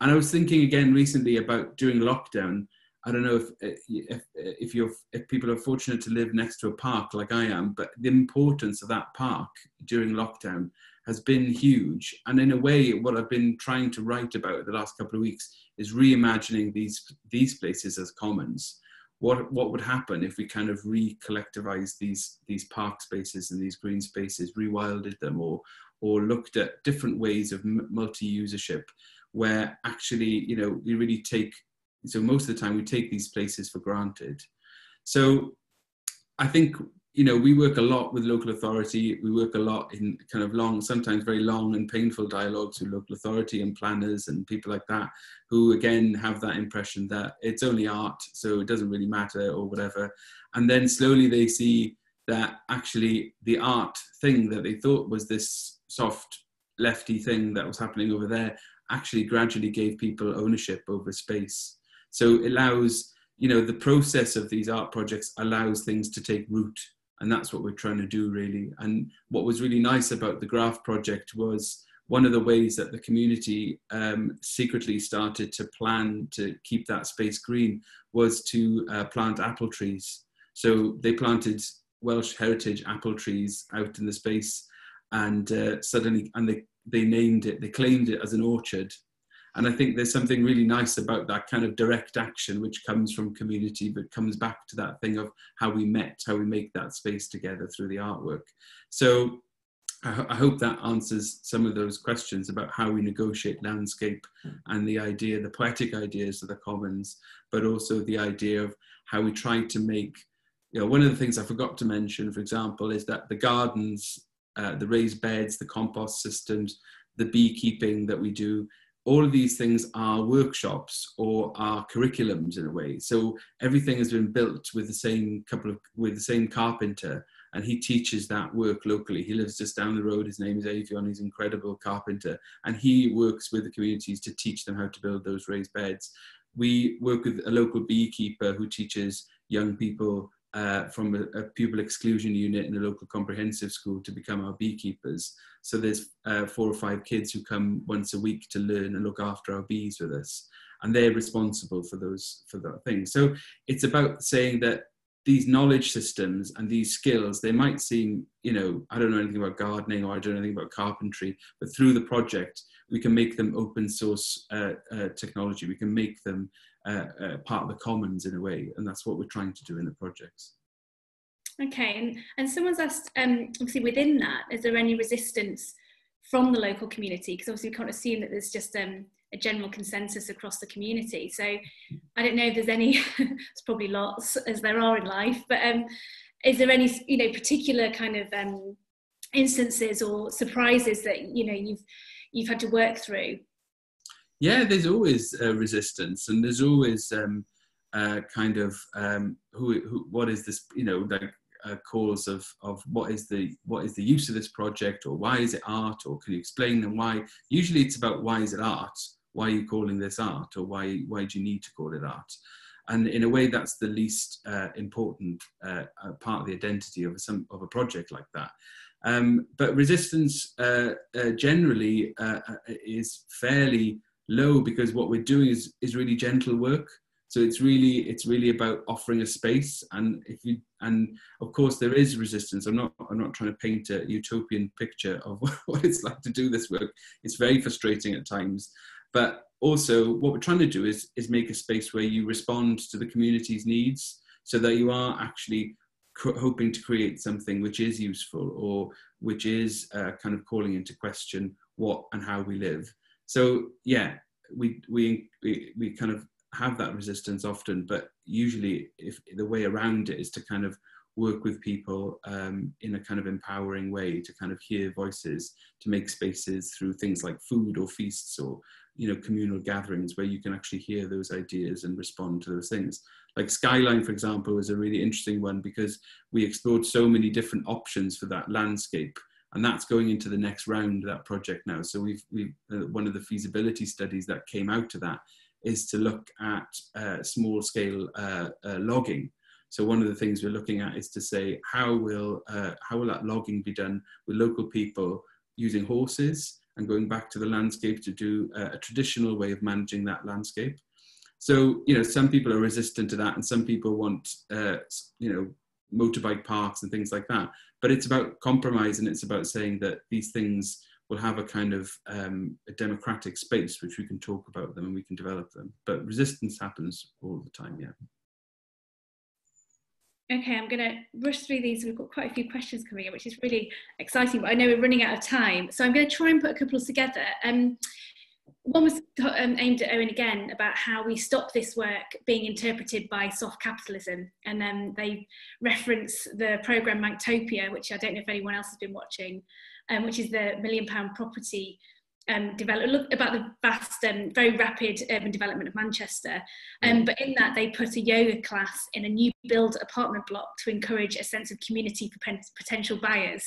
And I was thinking again recently about during lockdown. I don't know if if if you're if people are fortunate to live next to a park like I am, but the importance of that park during lockdown has been huge. And in a way, what I've been trying to write about the last couple of weeks is reimagining these these places as commons what what would happen if we kind of recollectivized these these park spaces and these green spaces, rewilded them, or or looked at different ways of multi-usership, where actually you know we really take so most of the time we take these places for granted. So I think you know, we work a lot with local authority. We work a lot in kind of long, sometimes very long and painful dialogues with local authority and planners and people like that, who again have that impression that it's only art, so it doesn't really matter or whatever. And then slowly they see that actually the art thing that they thought was this soft lefty thing that was happening over there actually gradually gave people ownership over space. So it allows, you know, the process of these art projects allows things to take root. And that's what we're trying to do really. And what was really nice about the Graft project was one of the ways that the community um, secretly started to plan to keep that space green was to uh, plant apple trees. So they planted welsh heritage apple trees out in the space and uh, suddenly and they they named it they claimed it as an orchard and I think there's something really nice about that kind of direct action, which comes from community, but comes back to that thing of how we met, how we make that space together through the artwork. So I, I hope that answers some of those questions about how we negotiate landscape and the idea, the poetic ideas of the commons, but also the idea of how we try to make, you know, one of the things I forgot to mention, for example, is that the gardens, uh, the raised beds, the compost systems, the beekeeping that we do all of these things are workshops or are curriculums in a way. So everything has been built with the same couple of with the same carpenter, and he teaches that work locally. He lives just down the road. His name is Avion. He's an incredible carpenter, and he works with the communities to teach them how to build those raised beds. We work with a local beekeeper who teaches young people uh, from a, a, pupil exclusion unit in a local comprehensive school to become our beekeepers. So there's uh, four or five kids who come once a week to learn and look after our bees with us, and they're responsible for those for that thing. So it's about saying that these knowledge systems and these skills they might seem you know i don't know anything about gardening or i don't know anything about carpentry but through the project we can make them open source uh, uh, technology we can make them uh, uh, part of the commons in a way, and that's what we're trying to do in the projects. Okay, and, and someone's asked, um, obviously within that, is there any resistance from the local community? Because obviously we can't assume that there's just um, a general consensus across the community. So I don't know if there's any, it's probably lots as there are in life, but um, is there any, you know, particular kind of um, instances or surprises that, you know, you've, you've had to work through? Yeah, there's always uh, resistance, and there's always um, uh, kind of um, who, who, what is this, you know, like a cause of of what is the what is the use of this project, or why is it art, or can you explain them why? Usually, it's about why is it art? Why are you calling this art, or why why do you need to call it art? And in a way, that's the least uh, important uh, uh, part of the identity of some of a project like that. Um, but resistance uh, generally is fairly low because what we're doing is, is really gentle work. So it's really it's really about offering a space, and if you and of course there is resistance. I'm not I'm not trying to paint a utopian picture of what it's like to do this work. It's very frustrating at times, but also what we're trying to do is is make a space where you respond to the community's needs, so that you are actually hoping to create something which is useful or which is uh, kind of calling into question what and how we live. So yeah, we we we, we kind of have that resistance often, but usually if the way around it is to kind of work with people um, in a kind of empowering way to kind of hear voices, to make spaces through things like food or feasts or you know communal gatherings where you can actually hear those ideas and respond to those things. Like Skyline, for example, was a really interesting one because we explored so many different options for that landscape and that's going into the next round of that project now. So we've, we've uh, one of the feasibility studies that came out of that is to look at uh, small scale uh, uh, logging. So one of the things we're looking at is to say how will uh, how will that logging be done with local people using horses and going back to the landscape to do a traditional way of managing that landscape. So you know some people are resistant to that, and some people want uh, you know motorbike parks and things like that. But it's about compromise, and it's about saying that these things will have a kind of um, a democratic space which we can talk about them and we can develop them. But resistance happens all the time, yeah. Okay, I'm going to rush through these. We've got quite a few questions coming in, which is really exciting, but I know we're running out of time. So I'm going to try and put a couple together. Um, one was um, aimed at Owen again about how we stop this work being interpreted by soft capitalism. And then they reference the program Manctopia, which I don't know if anyone else has been watching, um, which is the million pound property um, develop look about the vast and um, very rapid urban development of Manchester. Um, but in that, they put a yoga class in a new build apartment block to encourage a sense of community for potential buyers.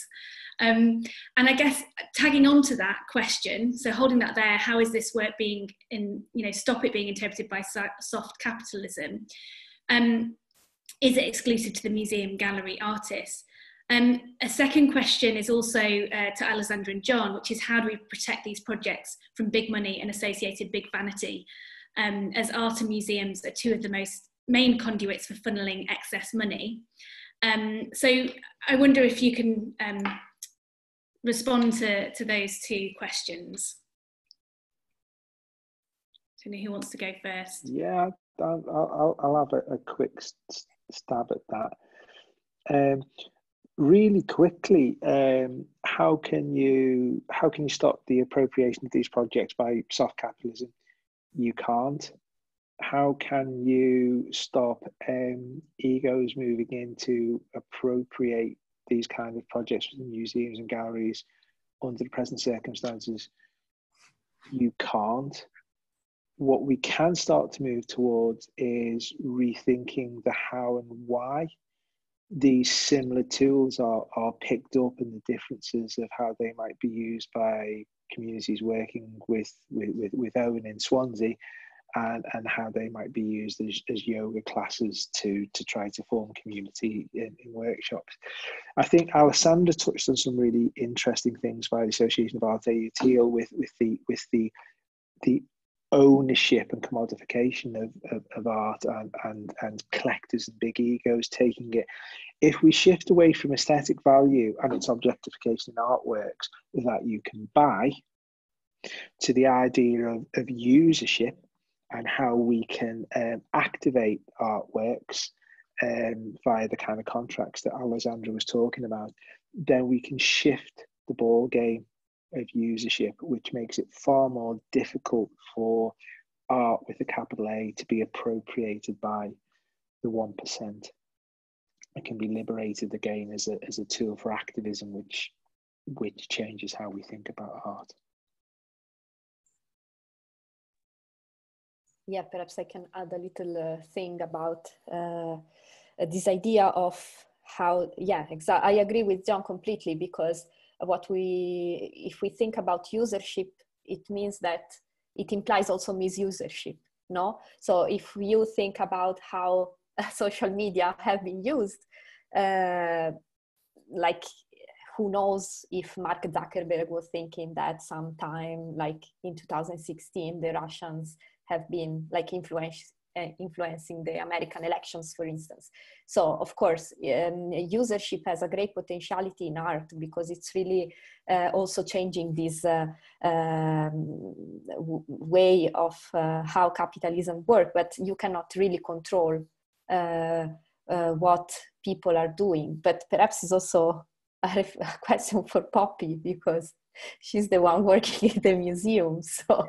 Um, and I guess tagging on to that question, so holding that there, how is this work being in, you know, stop it being interpreted by soft capitalism? Um, is it exclusive to the museum gallery artists? Um, a second question is also uh, to Alessandra and John, which is how do we protect these projects from big money and associated big vanity? Um, as art and museums are two of the most main conduits for funneling excess money. Um, so I wonder if you can um, respond to, to those two questions. Who wants to go first. Yeah, I'll, I'll, I'll have a, a quick stab at that. Um, really quickly, um, how can you how can you stop the appropriation of these projects by soft capitalism? You can't. How can you stop um, egos moving in to appropriate these kind of projects within museums and galleries under the present circumstances? You can't. What we can start to move towards is rethinking the how and why these similar tools are, are picked up and the differences of how they might be used by communities working with, with, with, with Owen in Swansea and, and how they might be used as, as yoga classes to, to try to form community in, in workshops. I think Alessandra touched on some really interesting things by the Association of Arte Utile with, with the with the the ownership and commodification of, of, of, art and, and, and collectors and big egos taking it. If we shift away from aesthetic value and its objectification in artworks that you can buy to the idea of, of usership and how we can um, activate artworks um, via the kind of contracts that Alessandra was talking about, then we can shift the ball game of usership, which makes it far more difficult for art with a capital A to be appropriated by the 1%. It can be liberated again as a, as a tool for activism, which, which changes how we think about art. Yeah, perhaps I can add a little uh, thing about uh, this idea of how, yeah, exactly. I agree with John completely because what we if we think about usership it means that it implies also misusership no so if you think about how social media have been used uh, like who knows if mark zuckerberg was thinking that sometime like in 2016 the russians have been like uh, influencing the American elections, for instance. So, of course, um, usership has a great potentiality in art because it's really uh, also changing this uh, um, way of uh, how capitalism works, but you cannot really control uh, what people are doing. But perhaps it's also a question for Poppy because she's the one working in the museum. So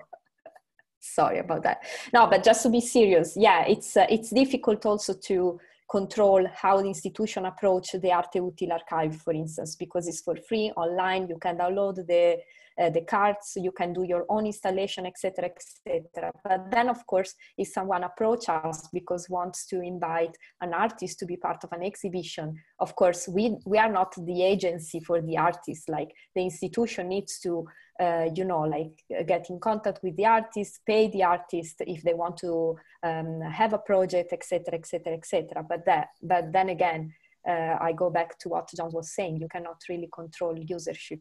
sorry about that. No, but just to be serious, yeah, it's uh, it's difficult also to control how the institution approach the Arte Utile archive, for instance, because it's for free online. You can download the uh, the cards, you can do your own installation, etc., etc. But then, of course, if someone approaches us because wants to invite an artist to be part of an exhibition, of course, we we are not the agency for the artist. Like the institution needs to, uh, you know, like get in contact with the artist, pay the artist if they want to um, have a project, etc., etc., etc. But that, but then again. Uh, I go back to what John was saying. You cannot really control usership.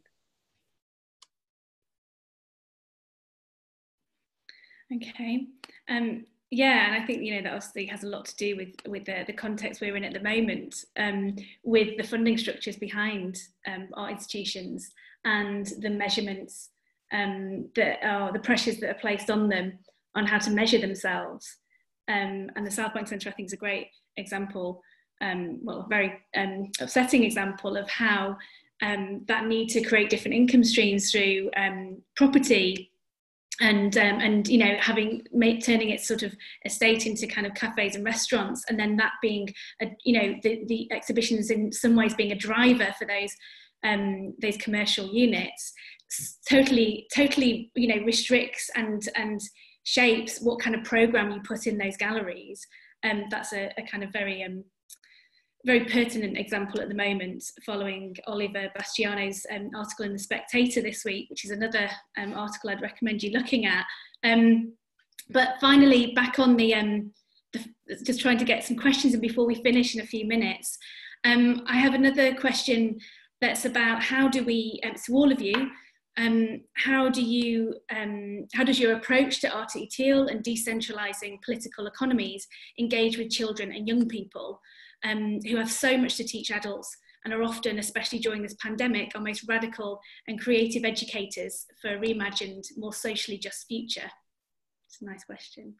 Okay. Um, yeah, and I think you know that obviously has a lot to do with with the, the context we're in at the moment, um, with the funding structures behind um, our institutions and the measurements um, that are the pressures that are placed on them on how to measure themselves. Um, and the South Bank Centre, I think, is a great example, um, well, a very um, upsetting example of how um, that need to create different income streams through property and um, and you know having made, turning its sort of estate into kind of cafes and restaurants and then that being a, you know the, the exhibitions in some ways being a driver for those um, those commercial units totally totally you know restricts and and shapes what kind of program you put in those galleries. And um, that's a, a kind of very um, very pertinent example at the moment following Oliver Basciano's um, article in The Spectator this week, which is another um, article I'd recommend you looking at. Um, but finally, back on the, um, the, just trying to get some questions in before we finish in a few minutes. Um, I have another question that's about how do we, um, to all of you, um, how do you, how does your approach to Arte Utile and decentralizing political economies engage with children and young people? Um, who have so much to teach adults and are often, especially during this pandemic, our most radical and creative educators for a reimagined, more socially just future? It's a nice question.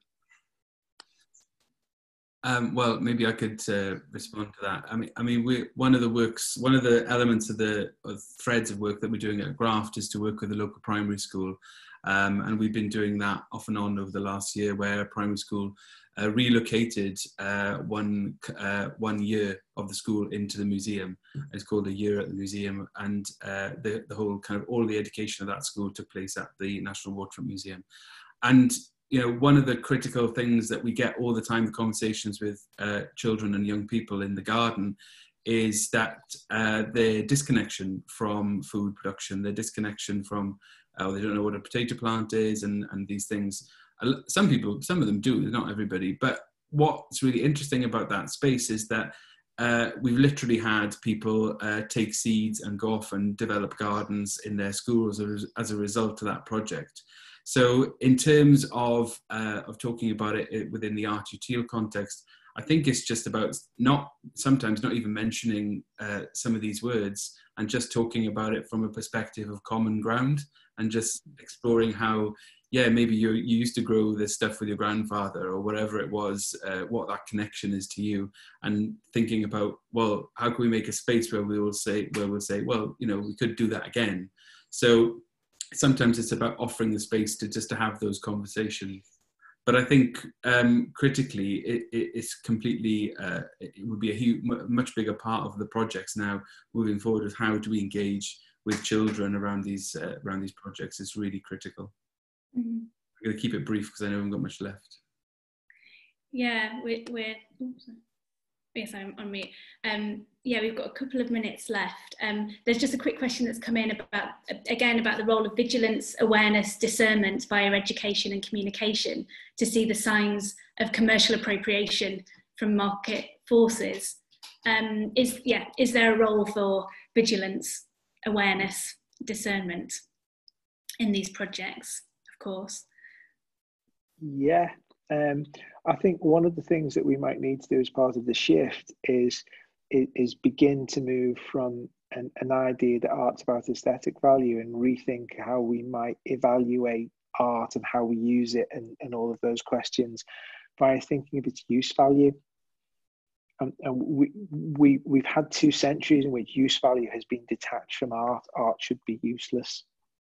Um, well, maybe I could uh, respond to that. I mean, I mean, we one of the works, one of the elements of the of threads of work that we're doing at Graft is to work with the local primary school, um, and we've been doing that off and on over the last year, where a primary school uh, relocated uh, one uh, one year of the school into the museum. It's called a year at the museum, and uh, the the whole kind of all the education of that school took place at the National Waterfront Museum. And you know, one of the critical things that we get all the time, the conversations with uh, children and young people in the garden, is that uh, their disconnection from food production, their disconnection from, oh, they don't know what a potato plant is, and and these things some people, some of them do, not everybody. But what's really interesting about that space is that uh, we've literally had people uh, take seeds and go off and develop gardens in their schools as, as a result of that project. So, in terms of uh, of talking about it within the Arte Utile context, I think it's just about not sometimes not even mentioning uh, some of these words and just talking about it from a perspective of common ground and just exploring how yeah, maybe you you used to grow this stuff with your grandfather or whatever it was, uh, what that connection is to you, and thinking about well, how can we make a space where we will say where we'll say, well, you know, we could do that again. So sometimes it's about offering the space to just to have those conversations. But I think um, critically, it, it, it's completely uh, it would be a huge, much bigger part of the projects now moving forward. With how do we engage with children around these uh, around these projects is really critical. Mm-hmm. I'm going to keep it brief because I know I haven't got much left. Yeah, we're, we're yes, I'm on mute. Um, yeah, we've got a couple of minutes left. Um, there's just a quick question that's come in about, again, about the role of vigilance, awareness, discernment via education and communication to see the signs of commercial appropriation from market forces. Um, is, yeah, is there a role for vigilance, awareness, discernment in these projects? Of course. Yeah, Um, I think one of the things that we might need to do as part of the shift is is, begin to move from an, an idea that art's about aesthetic value and rethink how we might evaluate art and how we use it and, and all of those questions by thinking of its use value. Um, and we, we, we've had two centuries in which use value has been detached from art. Art should be useless.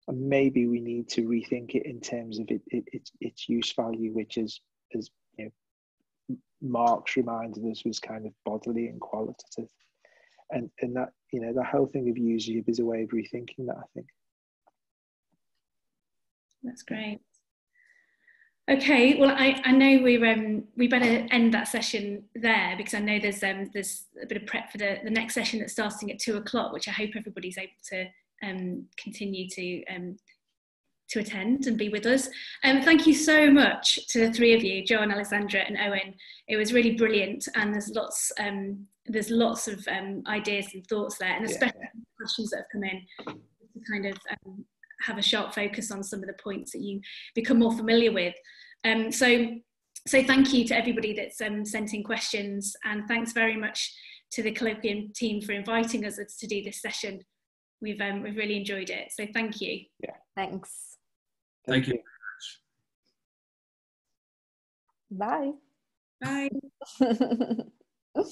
And maybe we need to rethink it in terms of it, it, its, its use value, which is, as you know, Marx reminded us was kind of bodily and qualitative. And, and that, you know, the whole thing of usership is a way of rethinking that, I think. That's great. Okay, well, I, I know we um, we better end that session there because I know there's um, there's a bit of prep for the, the next session that's starting at two o'clock, which I hope everybody's able to um, continue to um, to attend and be with us. Um, thank you so much to the three of you, John, Alexandra, and Owen. It was really brilliant, and there's lots um, there's lots of um, ideas and thoughts there, and especially yeah. questions that have come in to kind of um, have a sharp focus on some of the points that you become more familiar with. Um, so, so thank you to everybody that's um, sent in questions and thanks very much to the Colloquium team for inviting us to do this session. We've, um, we've really enjoyed it. So thank you. Yeah. Thanks. Thank, thank you. Bye. Bye.